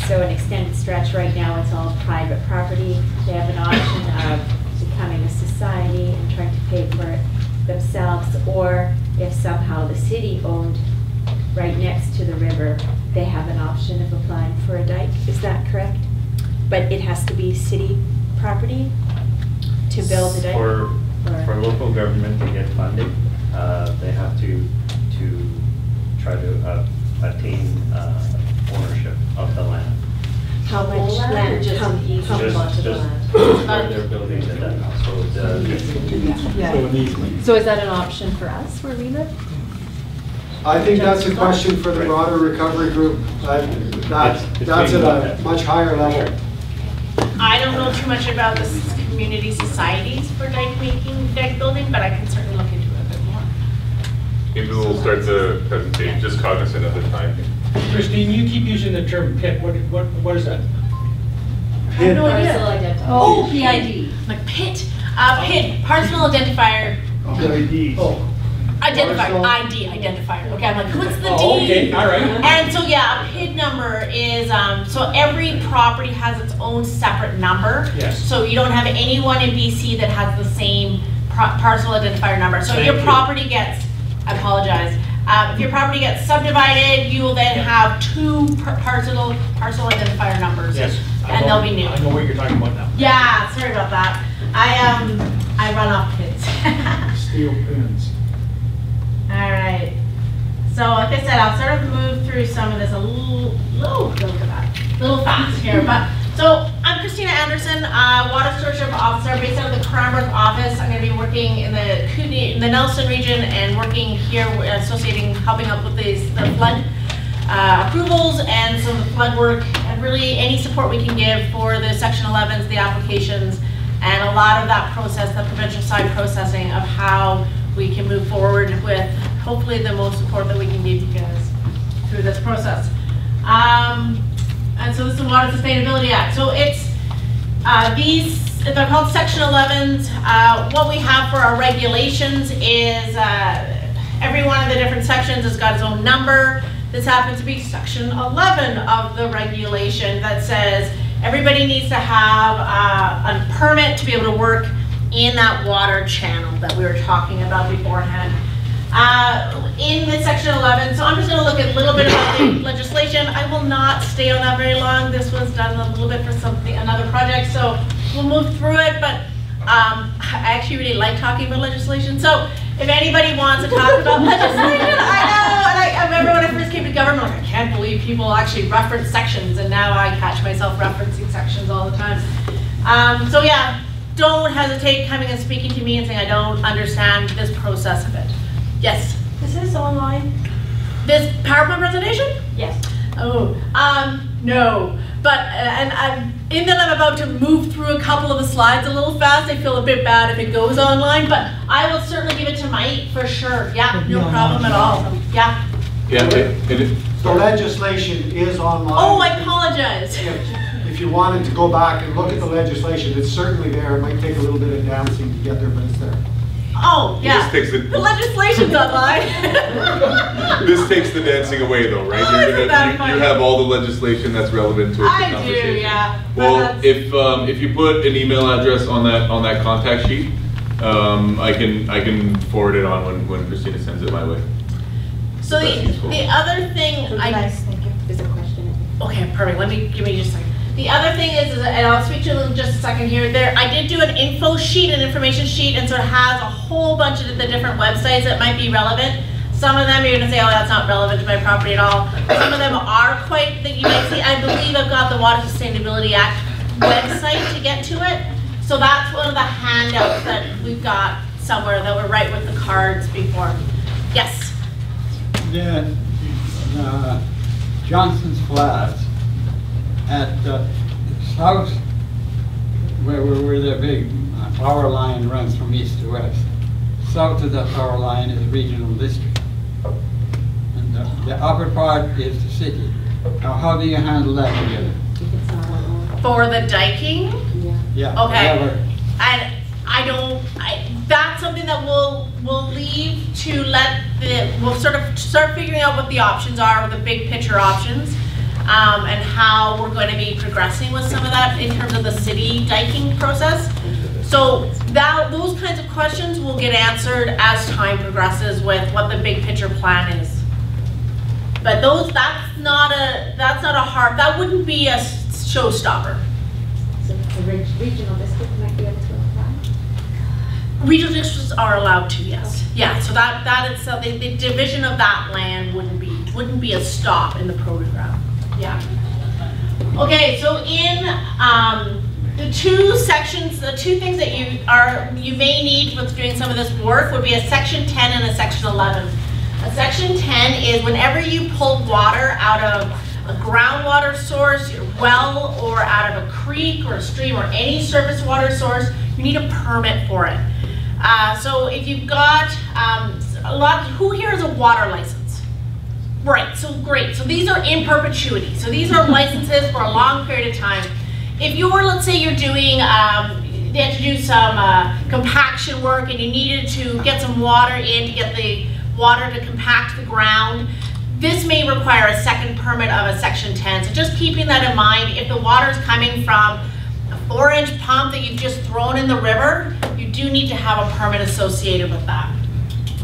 So an extended stretch right now, it's all private property. They have an option of becoming a society and trying to pay for it themselves, or if somehow the city owned right next to the river, they have an option of applying for a dike, is that correct? But it has to be city property to build the dike? For, Or- for local government to get funding, uh, they have to, to try to uh, attain uh, ownership of the land. How much land just come, easement comes Just- onto the land? Where they're building the dike, so the, Yeah. So is that an option for us where we live? I think that's a question for the broader recovery group. Uh, That, It's- it's that's at a much higher level. I don't know too much about the community societies for dike making, dike building, but I can certainly look into it a bit more. Maybe we'll start the presentation, just cognizant of the time. Christine, you keep using the term pit, what, what, what is that? I have no idea. Identifier. Oh, PID. Like pit, uh, pit, personal identifier, PID. Oh, identifier, ID identifier. Okay, I'm like, what's the D? Oh, okay, all right. And so, yeah, a PID number is, um, so every property has its own separate number. Yes. So you don't have anyone in BC that has the same parcel identifier number. So if Thank your you. property gets, I apologize, uh, if your property gets subdivided, you will then have two parcel, parcel identifier numbers. Yes. I And know- they'll be new. I know what you're talking about now. Yeah, sorry about that. I, um, I run off PIDs. Steel pins. All right. So like I said, I'll sort of move through some of this a little, little, little fast here. But, so I'm Christina Anderson, uh, Water Stewardship Officer based out of the Cranbrook office. I'm gonna be working in the Kootenay, in the Nelson region and working here uh, associating, helping out with these, the flood uh, approvals and some of the flood work and really any support we can give for the section 11s, the applications, and a lot of that process, the provincial side processing of how we can move forward with hopefully the most support that we can give you guys through this process. Um, and so this is the Water Sustainability Act. So it's, uh, these, they're called section 11s. Uh, what we have for our regulations is, uh, every one of the different sections has got its own number. This happens to be section 11 of the regulation that says everybody needs to have uh, a permit to be able to work in that water channel that we were talking about beforehand. Uh, In the section 11, so I'm just going to look at a little bit about the legislation. I will not stay on that very long. This was done a little bit for something, another project, so we'll move through it, but um, I actually really like talking about legislation. So if anybody wants to talk about legislation, I know, and I, I remember when I first came to government, I can't believe people actually reference sections, and now I catch myself referencing sections all the time. Um, so yeah, don't hesitate coming and speaking to me and saying I don't understand this process of it. Yes? This is this online? This PowerPoint presentation? Yes. Oh, um, no. But, uh, and I'm, in that I'm about to move through a couple of the slides a little fast, I feel a bit bad if it goes online, but I will certainly give it to Mike for sure. Yeah, no problem at all. Yeah. Yeah, it- it- The legislation is online. Oh, I apologize. If you wanted to go back and look at the legislation, it's certainly there. It might take a little bit of dancing to get there, but it's there. Oh, yeah. just takes The the, legislation's online. this takes the dancing away though, right? Oh, You're gonna- that you- You have all the legislation that's relevant to it. I do, conversation. yeah. Well, if, um, if you put an email address on that, on that contact sheet, um, I can, I can forward it on when, when Christina sends it my way. So That's the, useful. the other thing I. Nice, thank you. There's a question. Okay, perfect, let me, give me just a second. The other thing is, is- and I'll speak to you in just a second here, there, I did do an info sheet, an information sheet, and so it has a whole bunch of the different websites that might be relevant. Some of them you're gonna say, oh, that's not relevant to my property at all. Some of them are quite, that you might see, I believe I've got the Water Sustainability Act website to get to it. So that's one of the handouts that we've got somewhere that were right with the cards before. Yes? Yeah, uh, Johnson's Flats at uh, south, where, where, where the big uh, power line runs from east to west. South of that power line is a regional district. And the, the upper part is the city. Now, how do you handle that together? For the diking? Yeah. Okay. whatever. And I don't, I, that's something that we'll, we'll leave to let the, we'll sort of start figuring out what the options are, the big picture options. Um, and how we're going to be progressing with some of that in terms of the city diking process. So that, those kinds of questions will get answered as time progresses with what the big picture plan is. But those, that's not a, that's not a hard, that wouldn't be a showstopper. So the regional district might be able to apply? Regional districts are allowed to, yes. Yeah, so that, that itself, the, the division of that land wouldn't be, wouldn't be a stop in the program. Yeah. Okay, so in, um, the two sections, the two things that you are, you may need with doing some of this work would be a section ten and a section eleven. A section ten is whenever you pull water out of a groundwater source, your well, or out of a creek or a stream or any surface water source, you need a permit for it. Uh, so if you've got, um, a lot, who here has a water license? Right, so great, so these are in perpetuity, so these are licenses for a long period of time. If you're, let's say you're doing, um, they had to do some uh, compaction work and you needed to get some water in to get the water to compact the ground, this may require a second permit of a section 10. So just keeping that in mind, if the water is coming from a four inch pump that you've just thrown in the river, you do need to have a permit associated with that.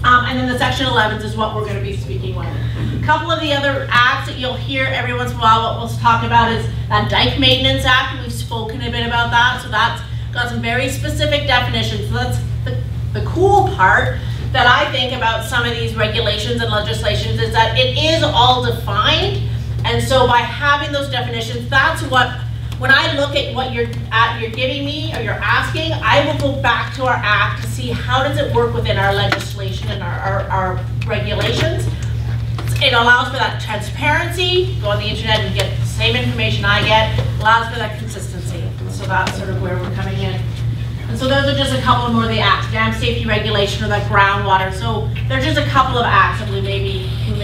Um, and then the section 11s is what we're going to be speaking with. A couple of the other acts that you'll hear every once in a while, what we'll talk about is that Dike Maintenance Act. We've spoken a bit about that. So that's got some very specific definitions. So that's the, the cool part that I think about some of these regulations and legislations is that it is all defined. And so by having those definitions, that's what, when I look at what you're, at, you're giving me or you're asking, I will go back to our act to see how does it work within our legislation and our, our, our regulations. It allows for that transparency, go on the internet and get the same information I get, allows for that consistency. So that's sort of where we're coming in. And so those are just a couple more of the acts, dam safety regulation or that groundwater. So there's just a couple of acts that we may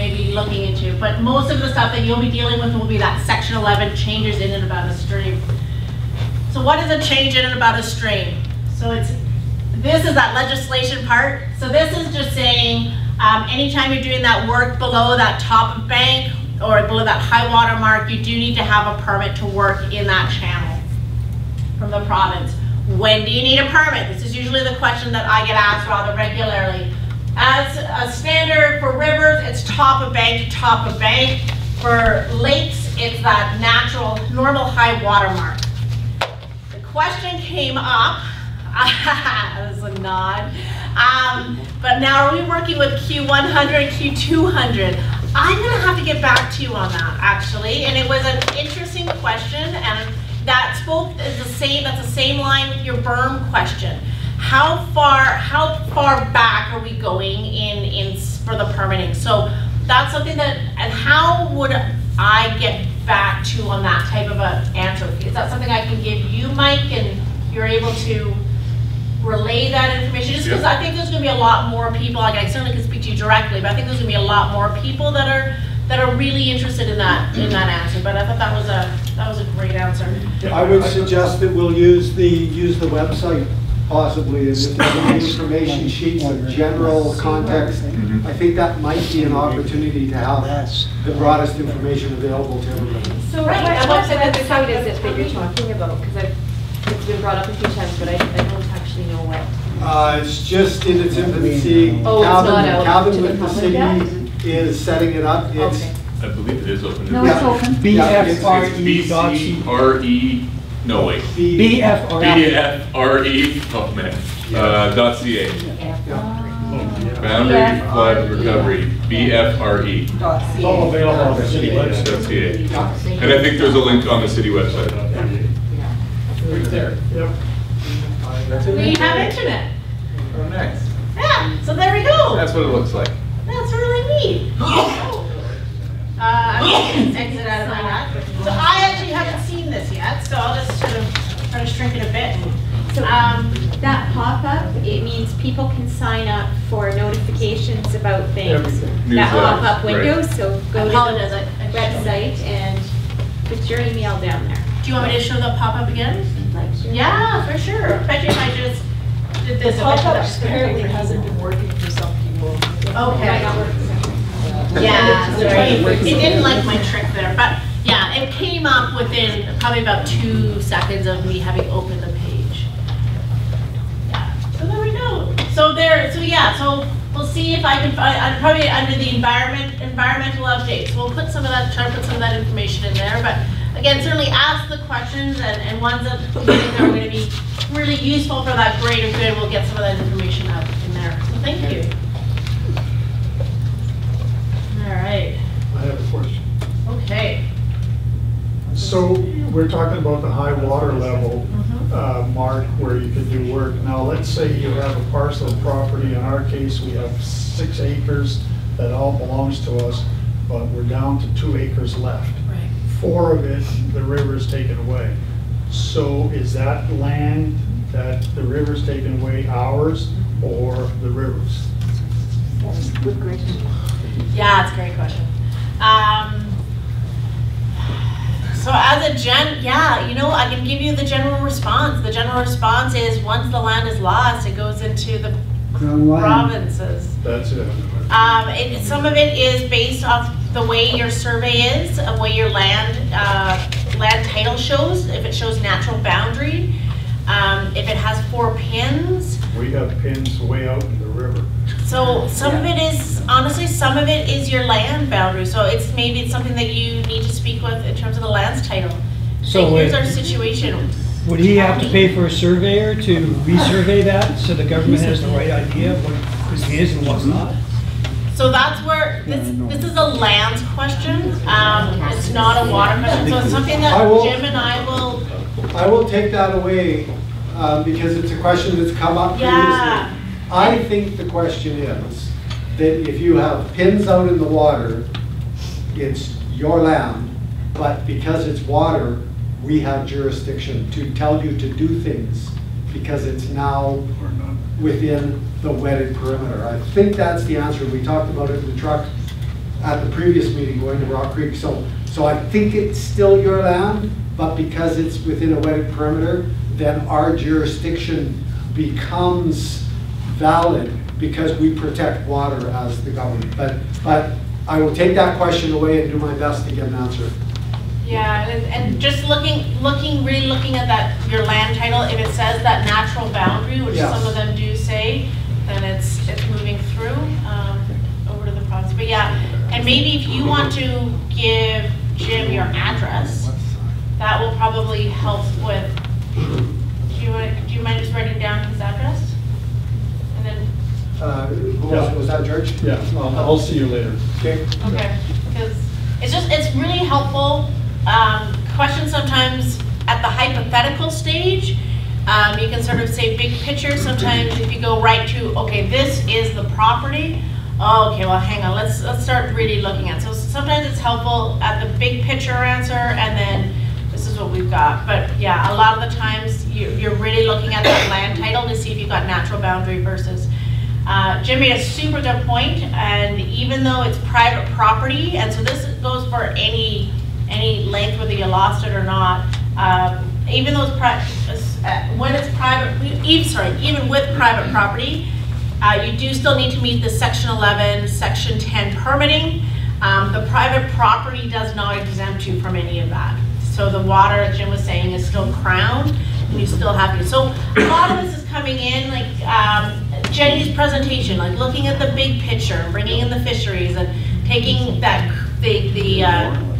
be, we may be looking into. But most of the stuff that you'll be dealing with will be that section 11 changes in and about a stream. So what is a change in and about a stream? So it's, this is that legislation part. So this is just saying, um, anytime you're doing that work below that top bank or below that high water mark, you do need to have a permit to work in that channel from the province. When do you need a permit? This is usually the question that I get asked rather regularly. As a standard for rivers, it's top of bank to top of bank. For lakes, it's that natural, normal high water mark. The question came up, was a nod, um, but now are we working with Q100, Q200? I'm gonna have to get back to you on that, actually, and it was an interesting question, and that spoke is the same, that's the same line with your berm question. How far, how far back are we going in, in, for the permitting? So that's something that, and how would I get back to on that type of a answer? Is that something I can give you, Mike, and you're able to relay that information? Just because Yeah. I think there's gonna be a lot more people, like I certainly can speak to you directly, but I think there's gonna be a lot more people that are, that are really interested in that, in that answer. But I thought that was a, that was a great answer. I would suggest that we'll use the, use the website possibly, and if there's any information sheets of general context, I think that might be an opportunity to have the broadest information available to everybody. So Right, what, and what what's the website is it that you're talking about? Because I've, it's been brought up a few times, but I, I don't actually know what. Uh, it's just in its infancy. Oh, it's Calvin- not out Calvin to the with the public yet? city is setting it up. It's, Okay. I believe it is open. No, it's open. Yeah, it's- BFRE It's dot BCRE, E, no wait. BFRE. BFRE, oh man, uh, dot CA. Boundary Yeah. Flood Recovery, BFRE. It's all available on the city website. Dot CA. And I think there's a link on the city website. Right there. Yep. We have internet. Oh, nice. Yeah, so there we go. That's what it looks like. That's really neat. Uh, I'm gonna exit out of my map. So I actually haven't seen this yet, so I'll just sort of try to shrink it a bit. So Um, that pop-up, it means people can sign up for notifications about things. Everything. That pop-up window, right. so I go to apologize, the I- I should- website and put your email down there. Do you want me to show the pop-up again? Like, sure. Yeah, for sure. Especially if I just did this. The pop-up apparently hasn't been working for some people. Okay. Might not work for some. Yeah, sorry. trying It it didn't like my trick there, but yeah, it came up within probably about two seconds of me having opened the page. Yeah, so there, we go. so there, so yeah, so we'll see if I can find, I'm probably under the environment, environmental updates. We'll put some of that, try to put some of that information in there, but again, certainly ask the questions and, and ones that you think are gonna be really useful for that greater good, we'll get some of that information out in there. So thank you. All right, I have a question. okay. So we're talking about the high water level Mm-hmm. uh, mark where you could do work. Now, let's say you have a parcel of property, in our case, we have six acres that all belongs to us, but we're down to two acres left. Right. Four of it, the river's taken away. So is that land that the river's taken away ours or the river's? That's a good question. Yeah, it's a great question. Um, so as a gen, yeah, you know, I can give you the general response. The general response is once the land is lost, it goes into the Crown land. provinces. That's it. Um, it, some of it is based off the way your survey is, of way your land, uh, land title shows, if it shows natural boundary, um, if it has four pins. We have pins way out in the river. So some of it is, honestly, some of it is your land boundary, so it's, maybe it's something that you need to speak with in terms of the land's title. So Say, here's our situation. Would he have to pay for a surveyor to resurvey that, so the government has the right idea of what is and what's not? So that's where, this, this is a land question, um, it's not a water question, so it's something that will- Jim and I will, I will take that away, um, because it's a question that's come up previously. I think the question is, that if you have pins out in the water, it's your land, but because it's water, we have jurisdiction to tell you to do things, because it's now within the wetted perimeter. I think that's the answer. We talked about it in the truck at the previous meeting going to Rock Creek. So, so I think it's still your land, but because it's within a wetted perimeter, then our jurisdiction becomes valid because we protect water as the government. But, but I will take that question away and do my best to get an answer. yeah, and, and just looking, looking, really looking at that, your land title, if it says that natural boundary, which Yes. some of them do say, then it's, it's moving through, um, over to the province, but yeah, and maybe if you want to give Jim your address, that will probably help with, do you, want- do you mind just writing down his address? And then, Uh, Who was, was that George? Yeah, I'll, I'll see you later. Okay. okay, because it's just, it's really helpful, um, questions sometimes at the hypothetical stage, um, you can sort of say big picture, sometimes if you go right to, okay, this is the property, oh, okay, well, hang on, let's, let's start really looking at, so sometimes it's helpful at the big picture answer, and then this is what we've got, but yeah, a lot of the times, you, you're really looking at that land title to see if you've got natural boundary versus, uh, Jim made a super good point, and even though it's private property, and so this goes for any, any length, whether you lost it or not, um, even though it's uh, when it's private, even, sorry, even with private property, uh, you do still need to meet the section eleven, section ten permitting. Um, the private property does not exempt you from any of that. So the water, as Jim was saying, is still crowned, and you still have to, so a lot of this is coming in, like, um, Jenny's presentation, like looking at the big picture, bringing in the fisheries and taking that, the, the, uh,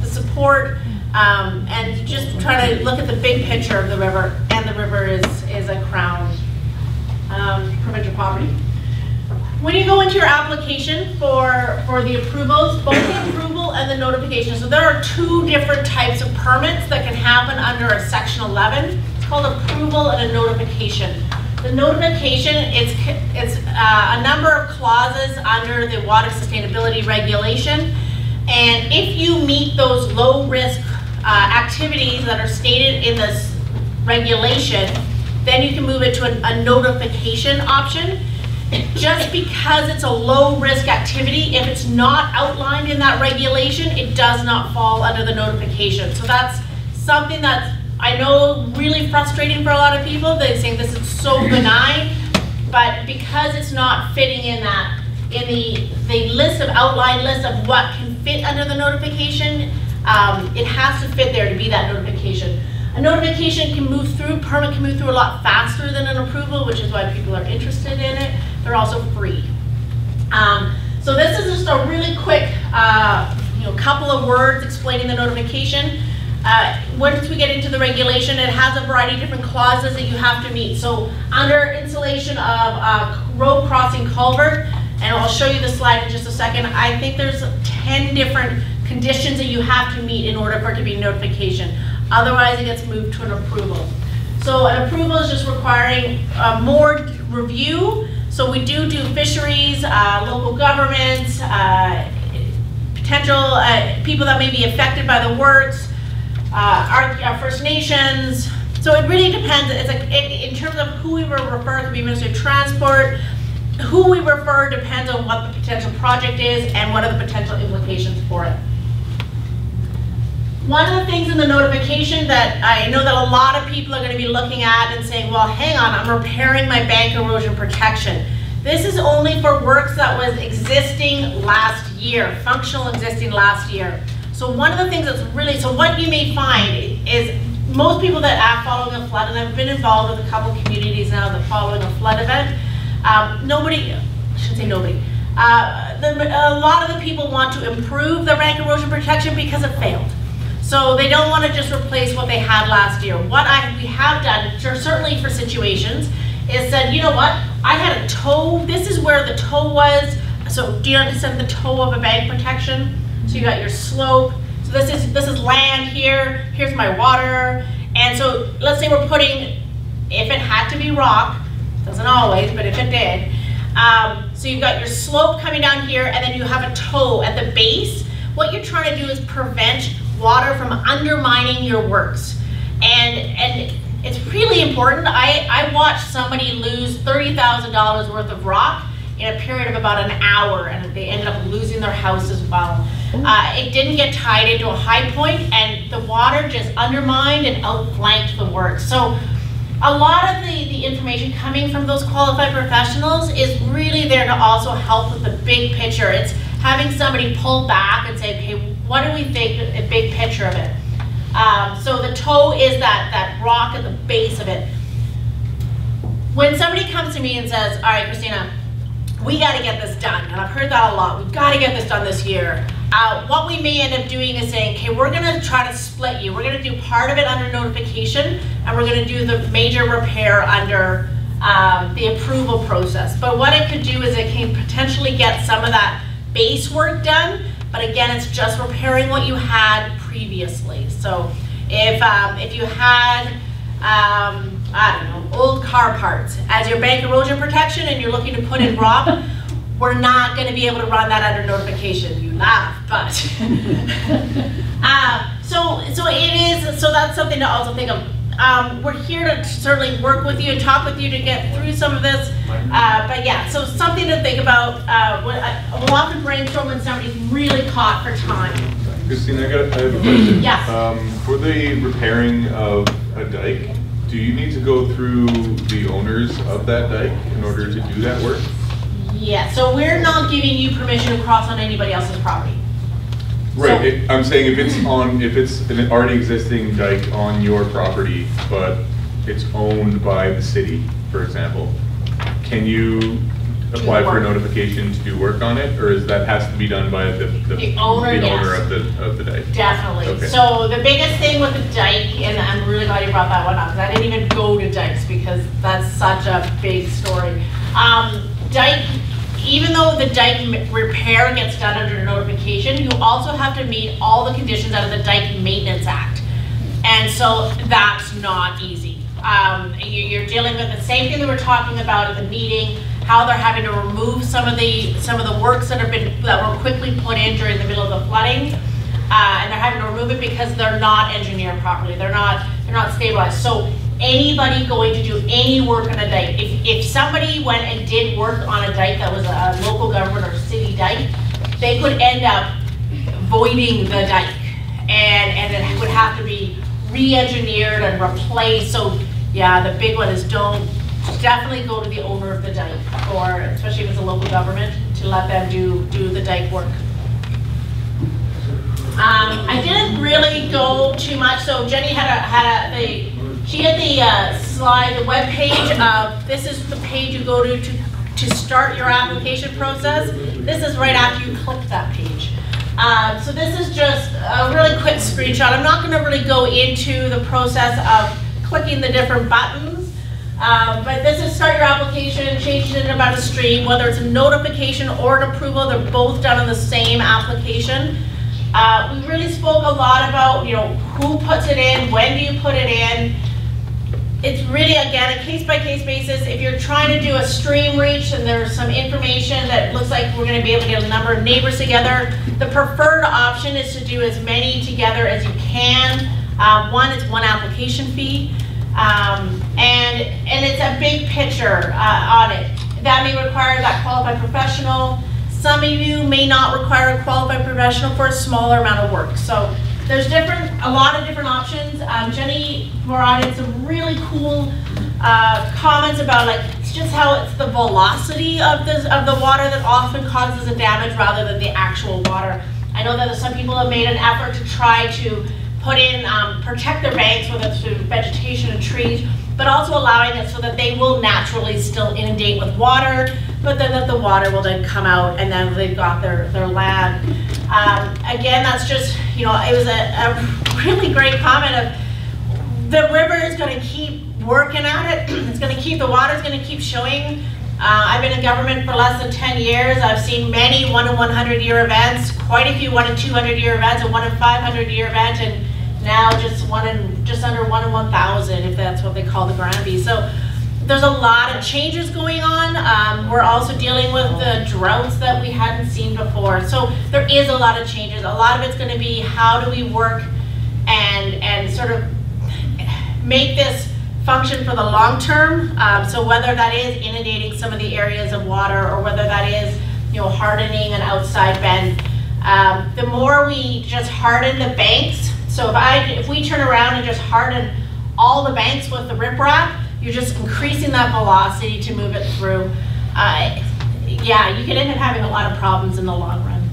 the support, um, and just trying to look at the big picture of the river, and the river is, is a crown, um, provincial property. When you go into your application for, for the approvals, both the approval and the notification, so there are two different types of permits that can happen under a section 11. It's called approval and a notification. The notification, it's, it's uh, a number of clauses under the water sustainability regulation. And if you meet those low-risk uh, activities that are stated in this regulation, then you can move it to a- a notification option. Just because it's a low-risk activity, if it's not outlined in that regulation, it does not fall under the notification. So that's something that's, I know, really frustrating for a lot of people. They think this is so benign, but because it's not fitting in that, in the, the list of, outline list of what can fit under the notification, um, it has to fit there to be that notification. A notification can move through, permit can move through a lot faster than an approval, which is why people are interested in it. They're also free. Um, so this is just a really quick, uh, you know, couple of words explaining the notification. Uh, once we get into the regulation, it has a variety of different clauses that you have to meet. So under installation of uh, road crossing culvert, and I'll show you the slide in just a second, I think there's 10 different conditions that you have to meet in order for it to be notification. Otherwise, it gets moved to an approval. So an approval is just requiring uh, more review. So we do do fisheries, uh, local governments, uh, potential people that may be affected by the works, Uh, our, our First Nations. So it really depends. It's like in, in terms of who we were referred to be Ministry of Transport. Who we refer depends on what the potential project is and what are the potential implications for it. One of the things in the notification that I know that a lot of people are going to be looking at and saying, well, hang on, I'm repairing my bank erosion protection. This is only for works that was existing last year, functional existing last year. So one of the things that's really, so what you may find is most people that are following a flood, and I've been involved with a couple communities now that following a flood event, um, nobody, I shouldn't say nobody, uh, the, a lot of the people want to improve the bank erosion protection because it failed. So they don't want to just replace what they had last year. What I, we have done, certainly for situations, is said, you know what, I had a toe, this is where the toe was. So do you understand the toe of a bank protection? So you got your slope. So this is, this is land here, here's my water. And so let's say we're putting, if it had to be rock, doesn't always, but if it did, um, so you've got your slope coming down here and then you have a toe at the base. What you're trying to do is prevent water from undermining your works. And, and it's really important. I, I watched somebody lose $30,000 worth of rock in a period of about an hour and they ended up losing their house as well. Uh, it didn't get tied into a high point and the water just undermined and outflanked the work. So a lot of the, the information coming from those qualified professionals is really there to also help with the big picture. It's having somebody pull back and say, okay, what do we think, a big picture of it? Um, so the toe is that, that rock at the base of it. When somebody comes to me and says, all right, Christina, we got to get this done, and I've heard that a lot, we've got to get this done this year. Uh, what we may end up doing is saying, okay, we're going to try to split you. We're going to do part of it under notification, and we're going to do the major repair under um, the approval process. But what it could do is it can potentially get some of that base work done, but again, it's just repairing what you had previously. So if, um, if you had, um, I don't know, old car parts as your bank erosion protection and you're looking to put in rock, we're not going to be able to run that under notification. You laugh, but. uh, so, so it is, so that's something to also think of. Um, we're here to certainly work with you and talk with you to get through some of this. Uh, but yeah, so something to think about. Uh, when I, we'll often brainstorm when somebody's really caught for time. Christine, I got, I have a question. Yes. Um, for the repairing of a dike, do you need to go through the owners of that dike in order to do that work? Yeah, so we're not giving you permission to cross on anybody else's property. Right, it- I'm saying if it's on, if it's an already existing dike on your property, but it's owned by the city, for example, can you apply for a notification to do work on it, or is that has to be done by the, the The owner, the owner yes. of the, of the dike? Definitely. Okay. So the biggest thing with the dike, and I'm really glad you brought that one up, because I didn't even go to dikes because that's such a big story. Um, dike, even though the dike repair gets done under notification, you also have to meet all the conditions out of the Dike Maintenance Act. And so that's not easy. Um, you, you're dealing with the same thing that we're talking about at the meeting, how they're having to remove some of the, some of the works that have been, that were quickly put in during the middle of the flooding. Uh, and they're having to remove it because they're not engineered properly, they're not, they're not stabilized. So anybody going to do any work on a dike, if, if somebody went and did work on a dike that was a local government or city dike, they could end up voiding the dike. And, and it would have to be re-engineered and replaced, so yeah, the big one is don't, definitely go to the owner of the dike, or especially if it's a local government, to let them do, do the dike work. Um, I didn't really go too much, so Jenny had a, had a, she had the uh, slide, the web page of, this is the page you go to, to to start your application process. This is right after you click that page. Um, so this is just a really quick screenshot. I'm not gonna really go into the process of clicking the different buttons. Um, but this is start your application, change it in about a stream, whether it's a notification or an approval, they're both done on the same application. Uh, we really spoke a lot about, you know, who puts it in, when do you put it in, it's really, again, a case-by-case basis. If you're trying to do a stream reach and there's some information that looks like we're gonna be able to get a number of neighbors together, the preferred option is to do as many together as you can. Um, one, it's one application fee. Um, and, and it's a big picture uh, on it. That may require that qualified professional. Some of you may not require a qualified professional for a smaller amount of work. So there's different, a lot of different options. Um, Jenny brought in some really cool uh, comments about like it's just how it's the velocity of the of the water that often causes the damage rather than the actual water. I know that some people have made an effort to try to put in um, protect their banks, whether it's through vegetation and trees, but also allowing it so that they will naturally still inundate with water, but then that the water will then come out and then they've got their, their land. Um, again, that's just, you know, it was a, a really great comment of the river is going to keep working at it. It's going to keep, the water is going to keep showing. Uh, I've been in government for less than 10 years. I've seen many one in 100 year events, quite a few one in 200 year events, a one in 500 year event, and now just one in, just under one in 1,000, if that's what they call the Granby. So there's a lot of changes going on. Um, we're also dealing with the droughts that we hadn't seen before. So there is a lot of changes. A lot of it's going to be how do we work and and sort of make this function for the long term. Um, so whether that is inundating some of the areas of water or whether that is you know hardening an outside bend. Um, the more we just harden the banks. So if I if we turn around and just harden all the banks with the riprap, you're just increasing that velocity to move it through. Uh, yeah, you could end up having a lot of problems in the long run.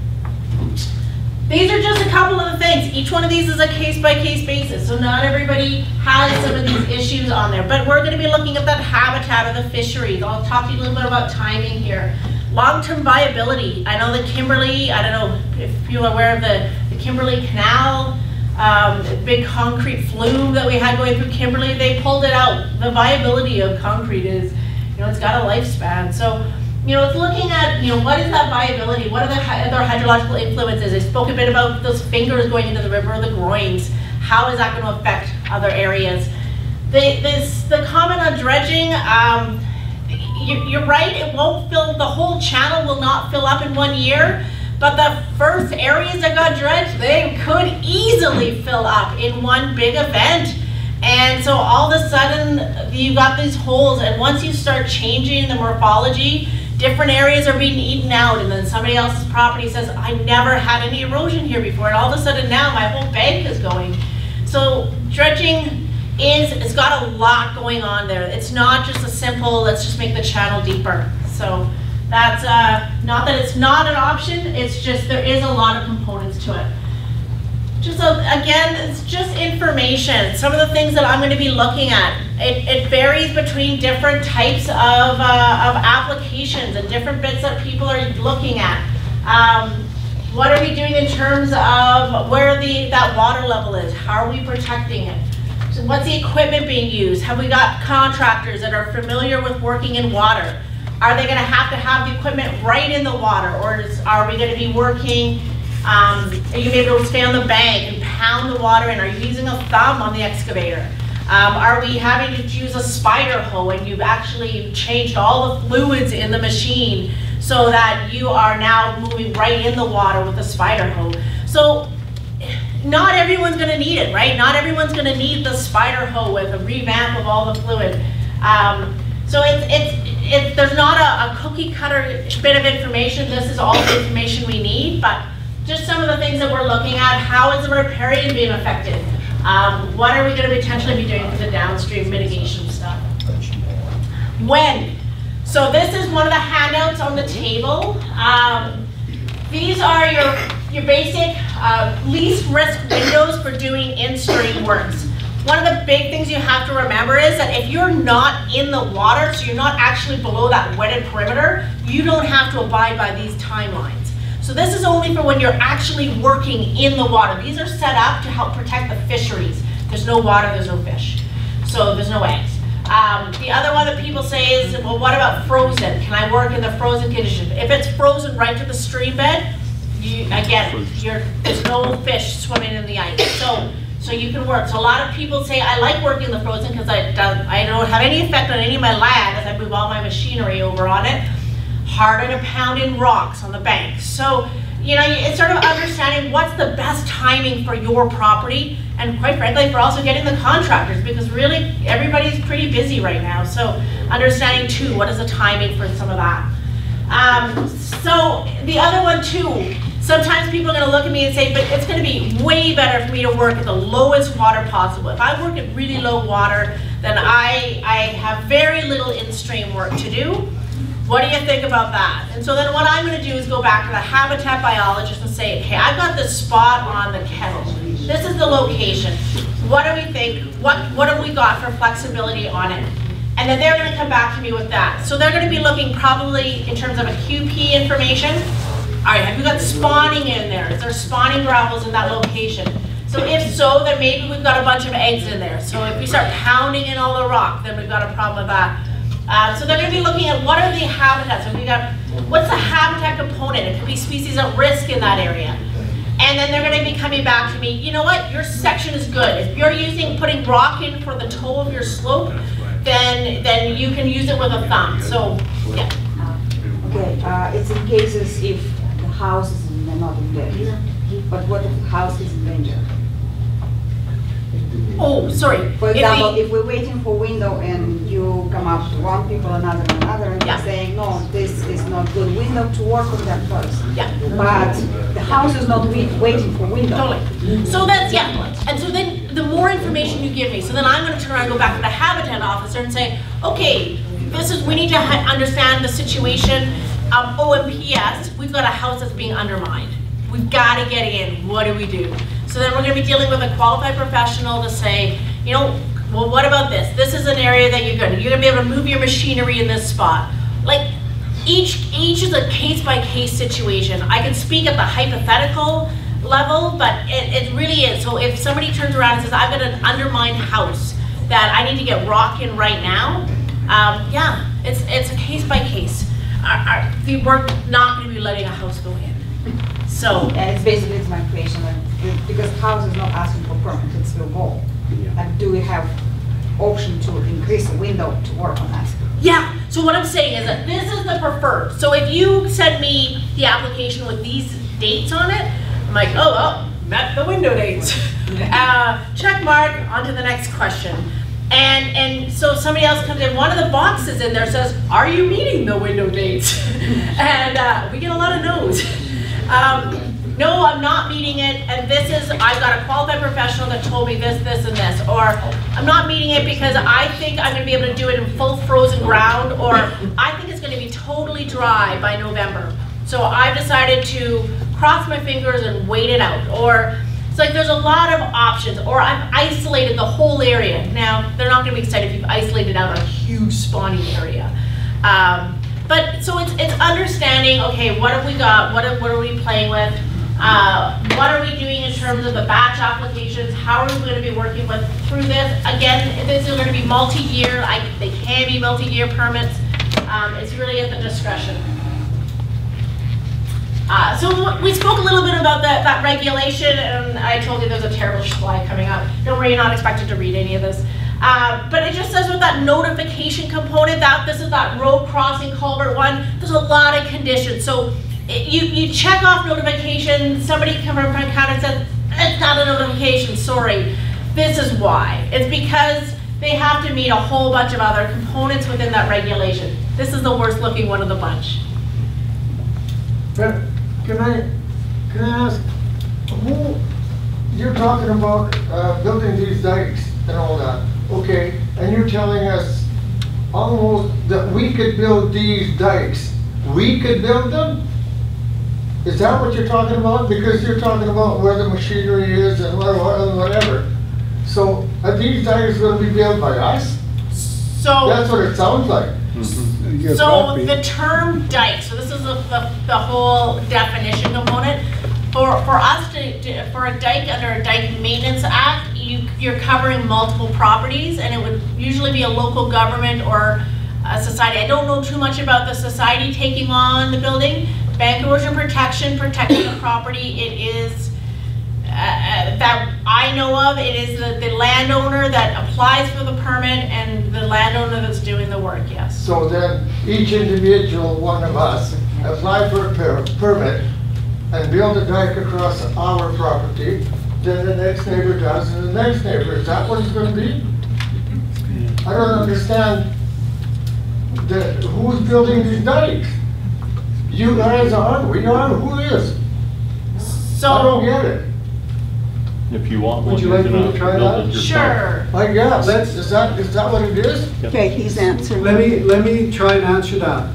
These are just a couple of the things. Each one of these is a case-by-case -case basis, so not everybody has some of these issues on there. But we're going to be looking at that habitat of the fisheries. I'll talk to you a little bit about timing here. Long-term viability. I know the Kimberley, I don't know if you're aware of the, the Kimberley Canal, um, big concrete flume that we had going through Kimberley, they pulled it out. The viability of concrete is, you know, it's got a lifespan. So, you know, it's looking at, you know, what is that viability? What are the other hydrological influences? I spoke a bit about those fingers going into the river the groins. How is that going to affect other areas? The, this, the comment on dredging, um, you, are right, it won't fill, the whole channel will not fill up in one year, but the first areas that got dredged, they could easily fill up in one big event. And so all of a sudden, you got these holes, and once you start changing the morphology, different areas are being eaten out, and then somebody else's property says, I never had any erosion here before, and all of a sudden now my whole bank is going. So dredging is, it's got a lot going on there. It's not just a simple, let's just make the channel deeper. So that's uh, not that it's not an option, it's just there is a lot of components to it. Just a, again, it's just information. Some of the things that I'm going to be looking at, it, it varies between different types of, uh, of applications and different bits that people are looking at. Um, what are we doing in terms of where the that water level is? How are we protecting it? So what's the equipment being used? Have we got contractors that are familiar with working in water? Are they going to have to have the equipment right in the water, or is, are we going to be working? Um, are you able to stay on the bank and pound the water in? Are you using a thumb on the excavator? Um, are we having to use a spider hoe and you've actually changed all the fluids in the machine so that you are now moving right in the water with a spider hoe? So not everyone's going to need it, right? Not everyone's going to need the spider hoe with a revamp of all the fluid. Um, so it's, it's it, there's not a, a, cookie cutter bit of information. This is all the information we need, but just some of the things that we're looking at. How is the riparian being affected? Um, what are we going to potentially be doing for the downstream mitigation stuff? When? So this is one of the handouts on the table. Um, these are your, your basic uh, least risk windows for doing in-stream works. One of the big things you have to remember is that if you're not in the water, so you're not actually below that wetted perimeter, you don't have to abide by these timelines. So this is only for when you're actually working in the water. These are set up to help protect the fisheries. There's no water, there's no fish. So there's no eggs. Um, the other one that people say is, well, what about frozen? Can I work in the frozen condition? If it's frozen right to the stream bed, you, again, you're, there's no fish swimming in the ice. So, so you can work. So a lot of people say, I like working the frozen because I, don't- I don't have any effect on any of my land as I move all my machinery over on it. Harder to pound in rocks on the bank. So, you know, it's sort of understanding what's the best timing for your property and quite frankly, for also getting the contractors because really everybody's pretty busy right now. So understanding too, what is the timing for some of that? Um, so the other one too, sometimes people are gonna look at me and say, but it's gonna be way better for me to work at the lowest water possible. If I work at really low water, then I, I have very little in-stream work to do. What do you think about that? And so then what I'm gonna do is go back to the habitat biologist and say, okay, I've got this spot on the Kettle. This is the location. What do we think? What, what have we got for flexibility on it? And then they're gonna come back to me with that. So they're gonna be looking probably in terms of a QP information. All right, have you got spawning in there? Is there spawning gravels in that location? So if so, then maybe we've got a bunch of eggs in there. So if we start pounding in all the rock, then we've got a problem with that. Uh, so they're gonna be looking at what are the habitats, so we got, what's the habitat component? It could be species at risk in that area. And then they're gonna be coming back to me, you know what, your section is good. If you're using, putting rock in for the toe of your slope, then, then you can use it with a thumb, so, yeah. Okay, uh, it's in cases if house is not in danger. But what if the house is in danger? Oh, sorry. For If example, we- if we're waiting for window and you come up to one people, another, another, and you're saying, no, this is not good window to work on that first. Yeah. But the house is not wait- waiting for window. Totally. So that's, yeah, and so then the more information you give me, so then I'm gonna turn around and go back to the habitat officer and say, okay, this is, we need to understand the situation. Um, OMPS, we've got a house that's being undermined. We've gotta get in, what do we do? So then we're gonna be dealing with a qualified professional to say, you know, well, what about this? This is an area that you're gonna, you're gonna be able to move your machinery in this spot. Like, each, each is a case-by-case situation. I can speak at the hypothetical level, but it, it really is. So if somebody turns around and says, I've got an undermined house that I need to get rock in right now, um, yeah, it's, it's a case-by-case. Our- our- the- We're not gonna be letting a house go in. So, And it's basically, it's my question, like, because house is not asking for permit, it's the wall. Like, do we have option to increase the window to work on that? Yeah, so what I'm saying is that this is the preferred. So if you send me the application with these dates on it, I'm like, oh, well, met the window dates. Uh, check mark, on to the next question. And, and so somebody else comes in, one of the boxes in there says, are you meeting the window dates? And uh, we get a lot of no's. Um, no, I'm not meeting it, and this is, I've got a qualified professional that told me this, this, and this, or I'm not meeting it because I think I'm gonna be able to do it in full frozen ground, or I think it's gonna be totally dry by November. So I've decided to cross my fingers and wait it out, or, it's like, there's a lot of options, or I've isolated the whole area. Now, they're not gonna be excited if you've isolated out a huge spawning area. Um, but, so it's, it's understanding, okay, what have we got, what are, what are we playing with? Uh, what are we doing in terms of the batch applications? How are we gonna be working with, through this? Again, this is gonna be multi-year, they can be multi-year permits. Um, it's really at the discretion. Uh, so we spoke a little bit about that, that regulation, and I told you there's a terrible slide coming up. Don't worry, you're not expected to read any of this. Uh, but it just says with that notification component, that this is that road crossing culvert one, there's a lot of conditions. So it- you, you check off notification, somebody come from counter and says, it's not a notification, sorry. This is why. It's because they have to meet a whole bunch of other components within that regulation. This is the worst looking one of the bunch. But can I, can I ask, who, you're talking about uh, building these dikes and all that, okay? And you're telling us almost that we could build these dikes. We could build them? Is that what you're talking about? Because you're talking about where the machinery is and wha- wha- whatever. So are these dikes gonna be built by us? So. That's what it sounds like. So the term dike, so this is the, the, the whole definition component. For, for us to, to- for a dike under a dike maintenance act, you, you're covering multiple properties and it would usually be a local government or a society. I don't know too much about the society taking on the building. Bank erosion protection, protecting the property, it is, uh, that I know of, it is the, the landowner that applies for the permit and the landowner that's doing the work, yes. So then each individual one of us apply for a per- permit and build a dike across our property, then the next neighbor does and the next neighbor. Is that what it's gonna be? I don't understand the, who's building these dikes? You guys are, we are, who is? So. I don't get it. If you want Would one, you you like me to uh, try build that? it yourself. I guess, that's, is that, is that what it is? Okay, he's answering. Let me, let me try and answer that.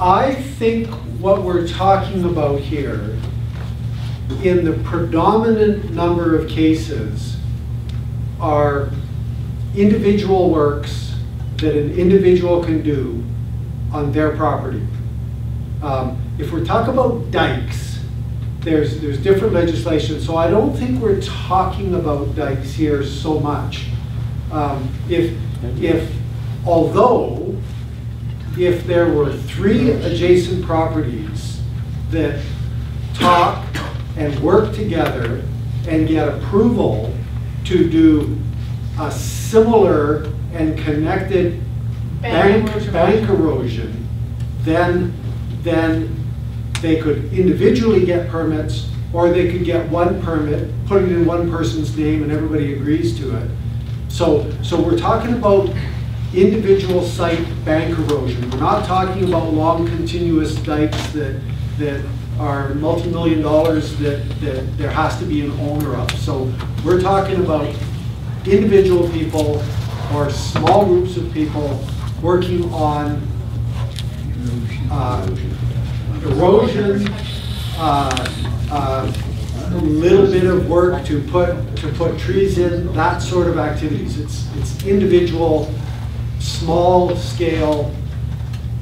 I think what we're talking about here, in the predominant number of cases, are individual works that an individual can do on their property. Um, If we're talking about dikes, there's, there's different legislation, so I don't think we're talking about dikes here so much. Um, If, if, although, if there were three adjacent properties that talk and work together and get approval to do a similar and connected Bank bank, erosion. bank erosion, then, then they could individually get permits, or they could get one permit, put it in one person's name, and everybody agrees to it. So, so we're talking about individual site bank erosion. We're not talking about long continuous dikes that, that are multi-million dollars that, that there has to be an owner of. So we're talking about individual people or small groups of people working on uh, erosion, uh, uh, a little bit of work to put, to put trees in, that sort of activities. It's, it's individual, small scale,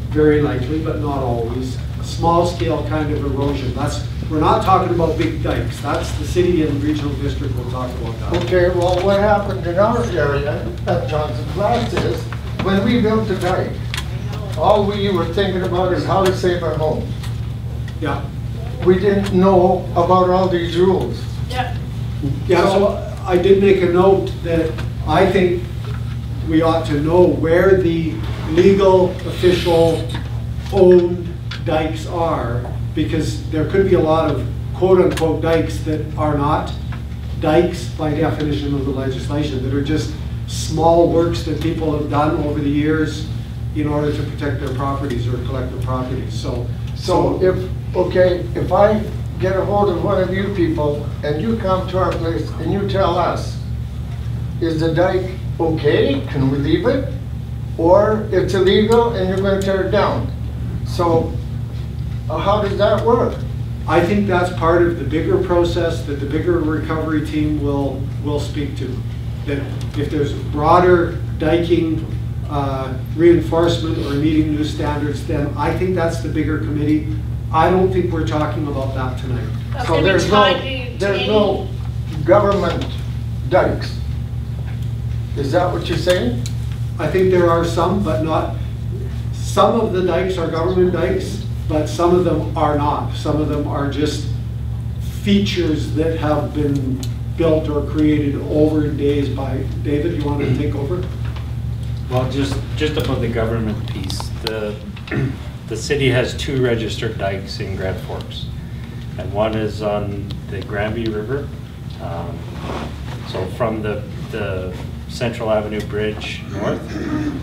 very likely, but not always, small scale kind of erosion. That's, we're not talking about big dikes. That's the city and regional district will talk about that. Okay, well, what happened in our area at Johnson Flats is, when we built the dike, all we were thinking about is how to save our homes. Yeah. We didn't know about all these rules. Yep. Yeah, so I did make a note that I think we ought to know where the legal, official, owned dikes are, because there could be a lot of quote-unquote dikes that are not dikes by definition of the legislation, that are just small works that people have done over the years in order to protect their properties or collect their properties, so. So if, okay, if I get a hold of one of you people and you come to our place and you tell us, is the dike okay? Can we leave it? Or it's illegal and you're gonna tear it down? So uh, how does that work? I think that's part of the bigger process that the bigger recovery team will, will speak to. That if there's broader diking uh, reinforcement or meeting new standards, then I think that's the bigger committee. I don't think we're talking about that tonight. That's So there's no, to- to there's no government dikes? Is that what you're saying? I think there are some, but not, some of the dikes are government dikes, but some of them are not. Some of them are just features that have been built or created over days by, David, you want to take over? Well, just, just about the government piece, the, the city has two registered dikes in Grand Forks. And one is on the Granby River. um, So from the, the Central Avenue Bridge north,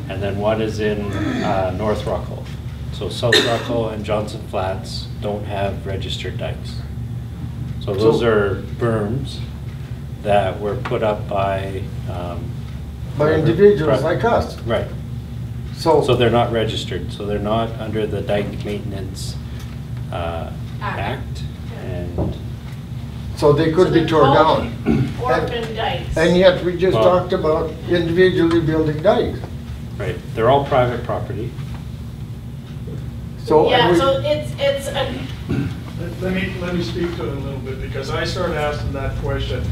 and then one is in uh, North Ruckle. So South Ruckle and Johnson Flats don't have registered dikes. So those So- are berms that were put up by. um, By individuals like us? Right. So. So they're not registered, so they're not under the dike maintenance uh, Act, and So they could be torn down. Orphan dikes. And yet, we just Well- talked about individually building dikes. Right, they're all private property. So, and Yeah, we- so it's, it's a, Let- Let me, let me speak to it a little bit, because I started asking that question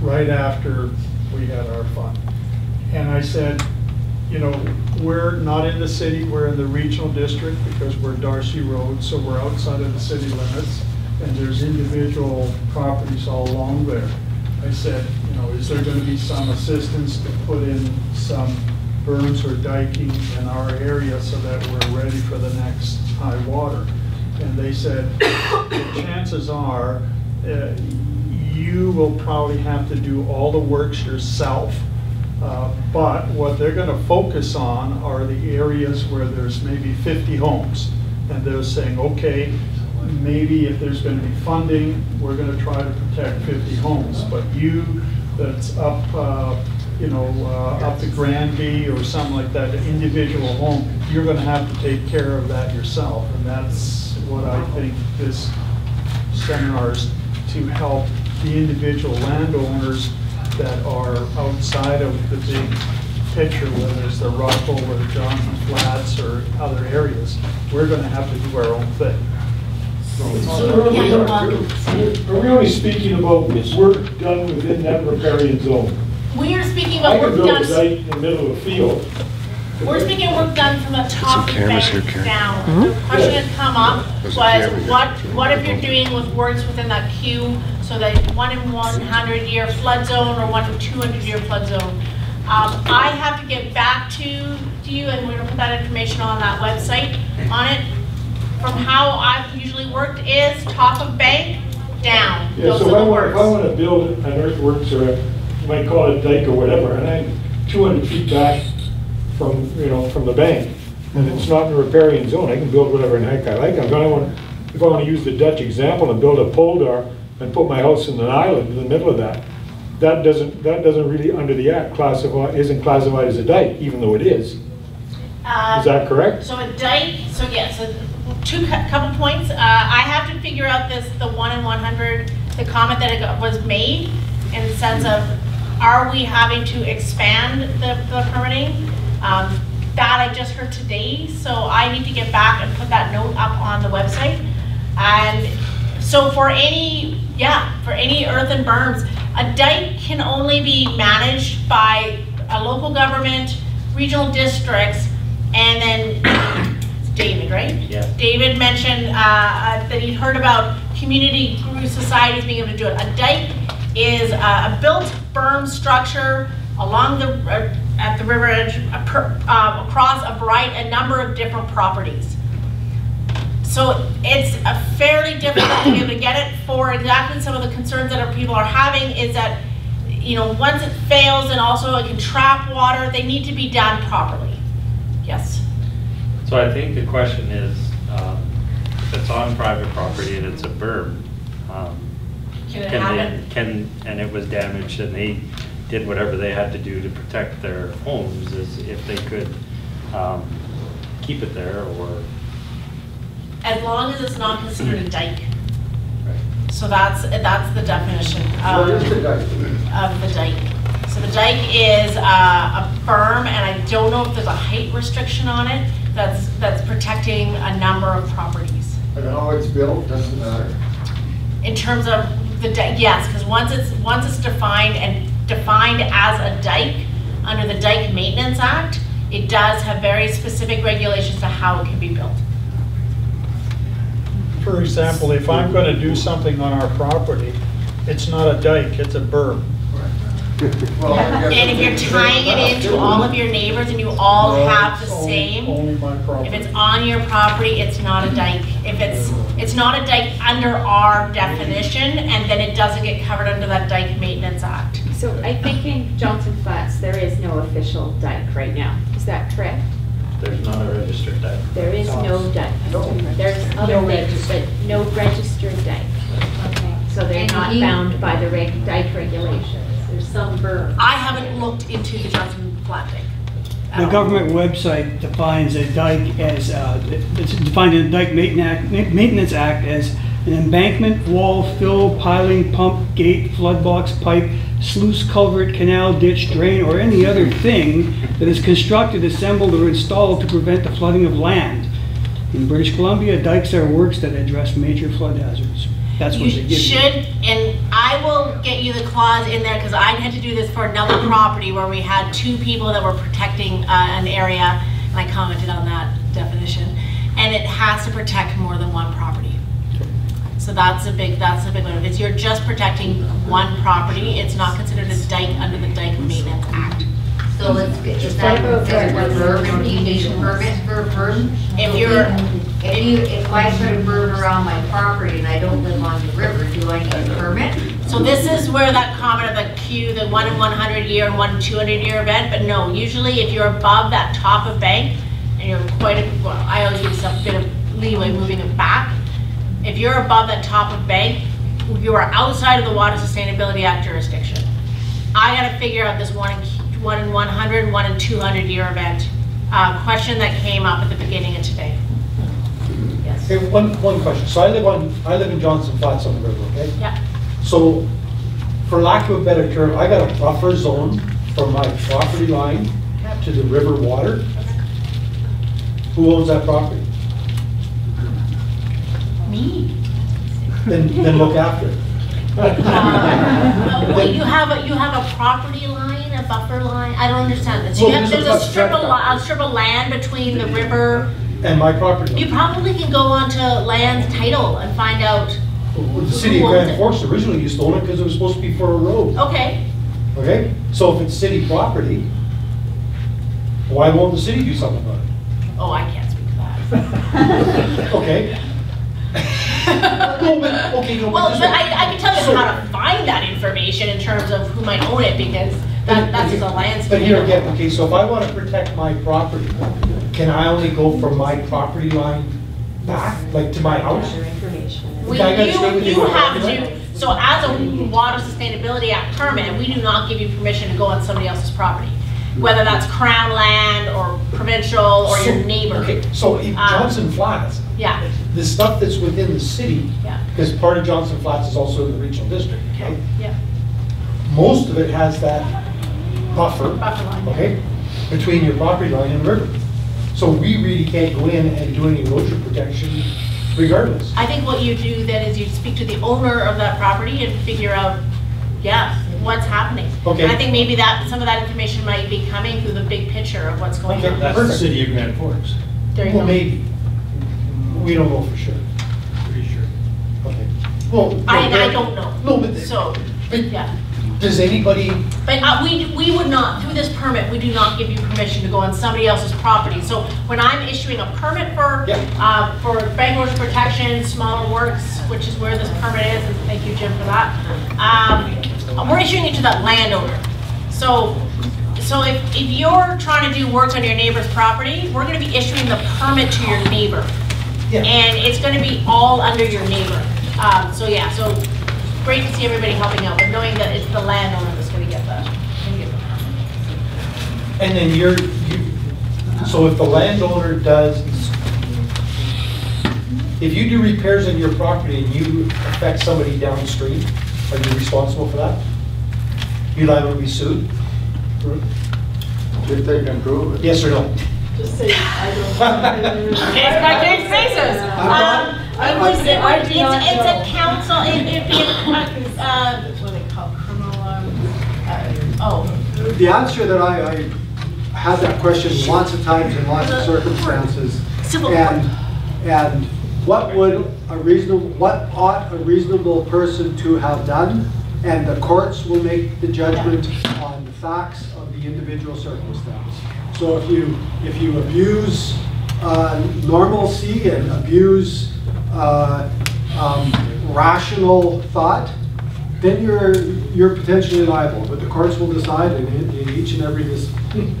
right after we had our fund. And I said, you know, we're not in the city, we're in the regional district because we're Darcy Road, so we're outside of the city limits, and there's individual properties all along there. I said, you know, is there gonna be some assistance to put in some berms or diking in our area so that we're ready for the next high water? And they said, chances are, uh, you will probably have to do all the works yourself. Uh, But what they're gonna focus on are the areas where there's maybe 50 homes. And they're saying, okay, maybe if there's gonna be funding, we're gonna try to protect 50 homes. But you, that's up, uh, you know, uh, up to Granby or something like that, an individual home, you're gonna have to take care of that yourself. And that's what I think this seminar is to help the individual landowners that are outside of the big picture, whether it's the Rockville or the Johnson Flats or other areas. We're gonna have to do our own thing. Yeah, you're welcome. Are we only speaking about work done within that riparian zone? we are speaking I about could work build a done, dike in the middle of a field. we're speaking of work done from the top of the cameras bank here, Karen. down. Hmm? The question that come up There's was, a camera here. what, what if you're doing with works within that queue? So that one in one hundred year flood zone or one in two hundred year flood zone? Um, I have to get back to, to you and we're gonna put that information on that website, on it. From how I've usually worked is top of bank, down. Yeah, Those so if I want, if I want to build an earthworks or a, you might call it a dike or whatever, and I'm two hundred feet back from, you know, from the bank, and it's not in a riparian zone, I can build whatever in heck I like. If I want, if I want to use the Dutch example and build a polder and put my house in an island in the middle of that, that doesn't, that doesn't really, under the act, classify, isn't classified as a dike, even though it is. Uh, Is that correct? So a dike, so yes, so two, couple points. Uh, I have to figure out this, the one in one hundred, the comment that it was made in the sense of, are we having to expand the, the permitting? Um, That I just heard today, so I need to get back and put that note up on the website. And so for any, yeah, for any earthen berms, a dike can only be managed by a local government, regional districts, and then David, right? Yeah. David mentioned uh, uh, that he'd heard about community societies being able to do it. A dike is uh, a built berm structure along the, uh, at the river edge, across a variety, a number of different properties. So it's a fairly difficult to be able to get it for exactly some of the concerns that our people are having is that, you know, once it fails and also it can trap water, they need to be done properly. Yes. So I think the question is, um, if it's on private property and it's a berm, um, Can it they- happen? Can, and it was damaged and they did whatever they had to do to protect their homes, is if they could um, keep it there or, As long as it's not considered a dike. So that's, that's the definition of. The dike? Of the dike. So the dike is uh, a berm, and I don't know if there's a height restriction on it, that's, that's protecting a number of properties. And how it's built, doesn't matter. In terms of the dike, yes, because once it's, once it's defined and defined as a dike, under the Dike Maintenance Act, it does have very specific regulations to how it can be built. For example, if I'm gonna do something on our property, it's not a dike, it's a berm. Well, I guess And if you're tying it into all of your neighbors and you all No, have the it's only- same, Only my if property. it's on your property, it's not a dike. If it's, it's not a dike under our definition, and then it doesn't get covered under that Dike Maintenance Act. So I think in Johnson Flats, there is no official dike right now. Is that correct? There's not a registered dike. There is no dike. There's other things, but no registered dike. Okay. So they're And not he- bound by the reg, dike regulations. There's some berm. I haven't looked into the Johnson Flat Dike. at The all. government website defines a dike as, uh, it's defined in the Dike Maintenance Act- Maintenance Act as an embankment, wall, fill, piling, pump, gate, flood box, pipe, sluice, culvert, canal, ditch, drain, or any other thing that is constructed, assembled, or installed to prevent the flooding of land. In British Columbia, dikes are works that address major flood hazards. That's what they You give you. should, and I will get you the clause in there, because I had to do this for another property where we had two people that were protecting uh, an area, and I commented on that definition, and it has to protect more than one property. So that's a big, that's a big one. If you're just protecting one property, it's not considered a dike under the Dike Maintenance Act. So it's, is that considered a berm, do you permit for a berm? If you're- If you, if I put a berm around my property and I don't live on the river, do I need a permit? So this is where that comment of the Q, the one in 100 year and one 200 year event, but no, usually if you're above that top of bank, and you're quite a, well, I always use a bit of leeway moving it back. If you're above that top of bank, you are outside of the Water Sustainability Act jurisdiction. I gotta figure out this one in, one in 100, one in 200 year event, uh, question that came up at the beginning of today. Yes. Okay, one, one question. So I live on, I live in Johnson Flats on the river, okay? Yeah. So, for lack of a better term, I got a buffer zone from my property line to the river water. Okay. Who owns that property? Me. Then, then look after it. Uh, Wait, you have a, you have a property line, a buffer line? I don't understand this. You Well, have, there's a there's a bus strip of, a strip of land between the river. And my property. You probably can go onto land title and find out, The city of Grand? Forks originally used to own it because it was supposed to be for a road, okay, okay? So if it's city property, why won't the city do something about it? oh, I can't speak to that. Okay. No, but, okay, no, Well, but but I, I can tell you So- how to find that information in terms of who might own it, because that, that's just a land. But here again, okay, so if I want to protect my property, can I only go from my property line back, like to my house? We, Okay, I gotta stay you, you have to, so as a Water Sustainability Act permit, we do not give you permission to go on somebody else's property. Whether that's crown land or provincial or your neighbor. Okay, so if Um, Johnson Flats, Yeah, the stuff that's within the city, yeah, because part of Johnson Flats is also in the regional district, okay? yeah. Most of it has that buffer, Buffer line. okay, between your property line and the river. So we really can't go in and do any erosion protection regardless. I think what you do then is you speak to the owner of that property and figure out, yeah, what's happening. Okay. And I think maybe that, some of that information might be coming through the big picture of what's going Okay, on. that's the city of Grand Forks. There you Well, go. maybe. We don't know for sure. Pretty sure. Okay. Well. no, I, I don't know. No, but, So, yeah. does anybody, But uh, we, we would not, through this permit, we do not give you permission to go on somebody else's property. So when I'm issuing a permit for, uh, for bank erosion protection, smaller works, which is where this permit is, and thank you, Jim, for that, um, we're issuing it to that landowner. So, so if, if you're trying to do work on your neighbor's property, we're gonna be issuing the permit to your neighbor. And it's gonna be all under your neighbor. Um, so yeah, so great to see everybody helping out, but knowing that it's the landowner that's gonna get the, gonna get the and then you're, you, so if the landowner does, if you do repairs on your property and you affect somebody downstream, are you responsible for that? You liable to be sued? If they can prove it. Yes or no? Just say, I don't. It's got good faces. Um, it was, it I would, do it's, not it's a council, it, it'd be a, uh, what do they call, criminal, um, uh, oh, The answer that I, I had that question lots of times in lots of circumstances. Civil And, and what would a reasonable, what ought a reasonable person to have done? And the courts will make the judgment on the facts of the individual circumstance. So if you, if you abuse uh, normalcy and abuse uh, um, rational thought, then you're, you're potentially liable, but the courts will decide in, in each and every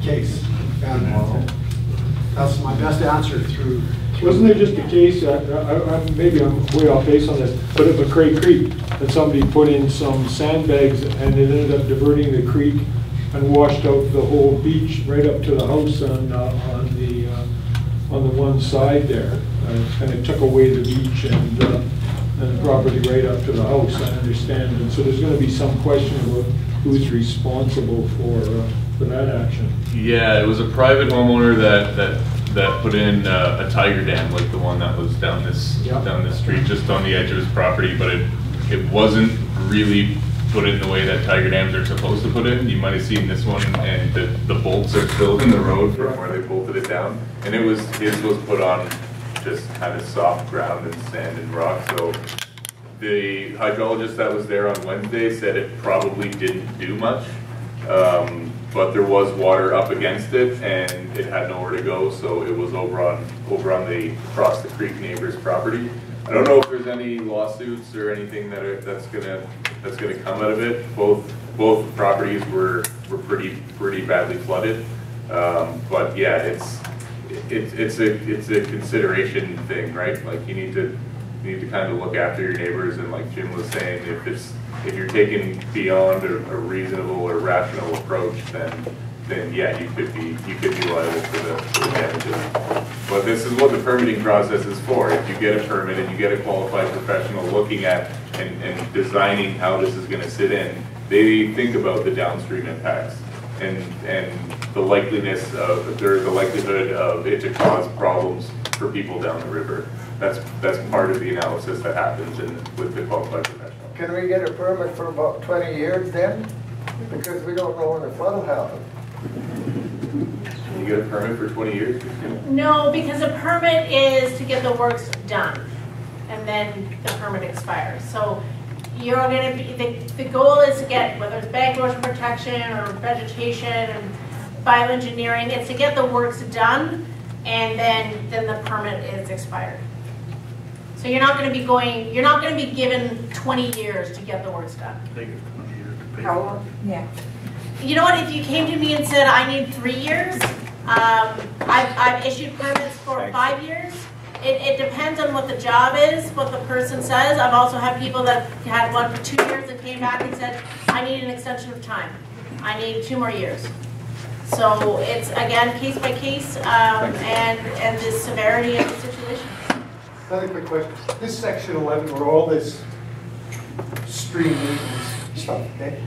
case. And that's my best answer through. Wasn't there just a case, uh, I- I- maybe I'm way off base on this, but at McCray Creek, that somebody put in some sandbags and it ended up diverting the creek and washed out the whole beach right up to the house on, uh, on the, uh, on the one side there. And it kind of took away the beach and, uh, and the property right up to the house, I understand. And so there's gonna be some question about who's responsible for, uh, for that action. Yeah, it was a private homeowner that, that, that put in uh, a tiger dam, like the one that was down this, Yeah. down this street, just on the edge of his property, but it, it wasn't really put it in the way that tiger dams are supposed to put in. You might have seen this one, and the, the bolts are still in the road from where they bolted it down. And it was, his was put on just kind of soft ground and sand and rock, so the hydrologist that was there on Wednesday said it probably didn't do much. Um, but there was water up against it and it had nowhere to go, so it was over on, over on the, across the creek neighbor's property. I don't know if there's any lawsuits or anything that are, that's gonna, that's gonna come out of it. Both, both properties were, were pretty, pretty badly flooded. Um, but yeah, it's, it's, it's a, it's a consideration thing, right? Like you need to, you need to kind of look after your neighbors and like Jim was saying, if it's, if you're taking beyond a, a reasonable or rational approach, then, then yeah, you could be, you could be liable for the, for the damages. But this is what the permitting process is for. If you get a permit and you get a qualified professional looking at and, and designing how this is gonna sit in, they think about the downstream impacts and, and the likeliness of, there's the likelihood of it to cause problems for people down the river. That's, that's part of the analysis that happens in, with the qualified professional. Can we get a permit for about twenty years then? Because we don't know when the flood will happen. Can you get a permit for twenty years? No, because a permit is to get the works done, and then the permit expires. So you're gonna be, the, the goal is to get, whether it's bank erosion protection or vegetation and bioengineering, it's to get the works done, and then, then the permit is expired. So you're not gonna be going, you're not gonna be given twenty years to get the works done. How long? Yeah. You know what, if you came to me and said, I need three years, um, I've, I've issued permits for five years. It, it depends on what the job is, what the person says. I've also had people that had one for two years and came back and said, I need an extension of time. I need two more years. So it's, again, case by case, um, and, and the severity of the situation. Another quick question. This section 11, where all this stream maintenance stuff, okay?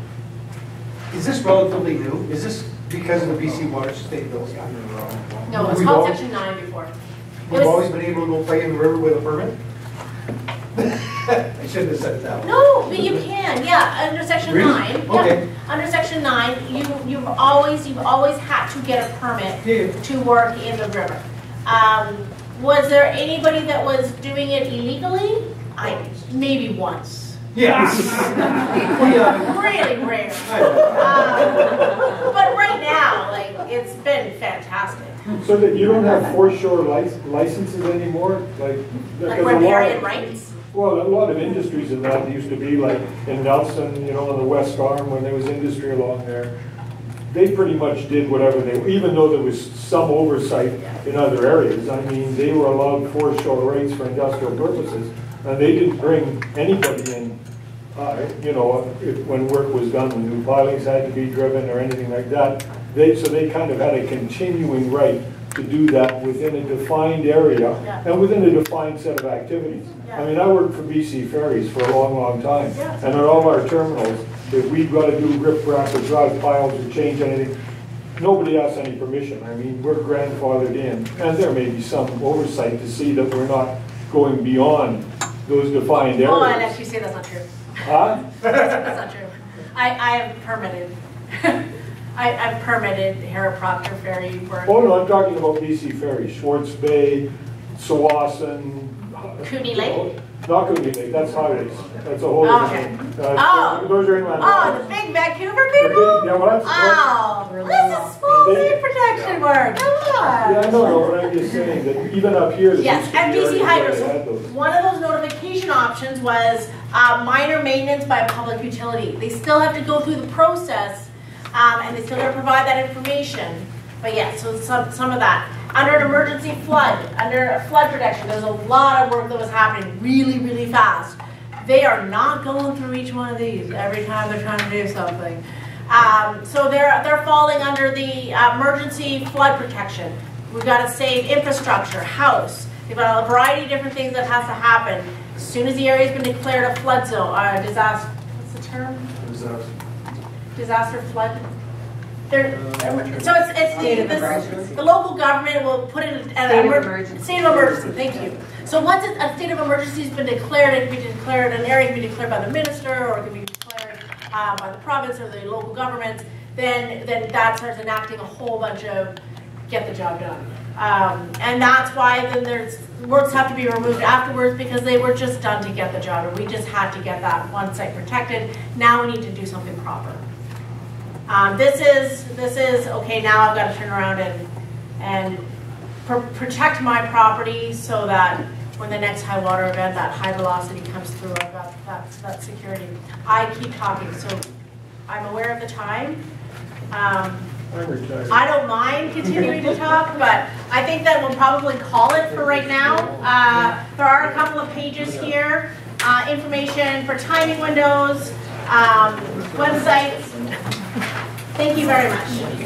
Is this relatively new? Is this because of the BC Water Sustainability Act? No, it was We've called always- section nine before. It We've was- always been able to go play in the river with a permit? I shouldn't have said it that way. No, but you can, yeah, under section Really? nine. yeah. Okay. Under section nine, you, you've always, you've always had to get a permit to work in the river. Um, was there anybody that was doing it illegally? I, maybe once. Yes. Really rare. Um, But right now, like, it's been fantastic. So that you don't have foreshore lic- licenses anymore, like. Like because a lot riparian rights? Well, a lot of industries in that used to be like in Nelson, you know, on the West Arm, when there was industry along there. They pretty much did whatever they, even though there was some oversight in other areas. I mean, they were allowed foreshore rates for industrial purposes. And they didn't bring anybody in, uh, you know, if, when work was done, when new pilings had to be driven or anything like that. They, so they kind of had a continuing right to do that within a defined area and within a defined set of activities. I mean, I worked for BC Ferries for a long, long time. And at all our terminals, if we've got to do riprap or drive piles or change anything, nobody asks any permission. I mean, we're grandfathered in. And there may be some oversight to see that we're not going beyond those defined Oh, areas. let you say that's not true. Huh? That's not true. I, I have permitted, I, I've permitted Harrop Procter Ferry work. Oh, no, I'm talking about BC Ferry, Swartz Bay, Tsawwassen. Kootenay Lake? Not Kootenay Lake, that's highways. That's a whole Oh, okay. different. uh, Oh. Those are inland. Oh, the big Vancouver people? Yeah, well, that's. Oh, this is full lead protection work, come on. Yeah, I know, no, but I'm just saying that even up here. Yes, used to and BC areas where Hydro, they so had those. one of those notification options was uh, minor maintenance by a public utility. They still have to go through the process, um, and they still gotta provide that information. But yeah, so some, some of that. Under an emergency flood, under flood protection, there's a lot of work that was happening really, really fast. They are not going through each one of these every time they're trying to do something. Um, so they're, they're falling under the uh, emergency flood protection. We've got to save infrastructure, house. We've got a variety of different things that has to happen. As soon as the area's been declared a flood zone, uh, disaster, what's the term? Disaster Disaster flood? There, so it's, it's the, of the, the local government will put it at State of emer- emergency. State of emergency, thank you. So once a state of emergency's been declared, it can be declared, an area can be declared by the minister, or it can be declared, uh, by the province or the local government, then, then that starts enacting a whole bunch of, get the job done. Um, and that's why then there's, works have to be removed afterwards, because they were just done to get the job, and we just had to get that one site protected. Now we need to do something proper. Um, this is, this is, okay, now I've got to turn around and, and pr- protect my property so that when the next high water event, that high velocity comes through, I've got that, that security. I keep talking, so I'm aware of the time. Um. I don't mind continuing to talk, but I think that we'll probably call it for right now. Uh, There are a couple of pages here, uh, information for timing windows, um, websites. Thank you very much.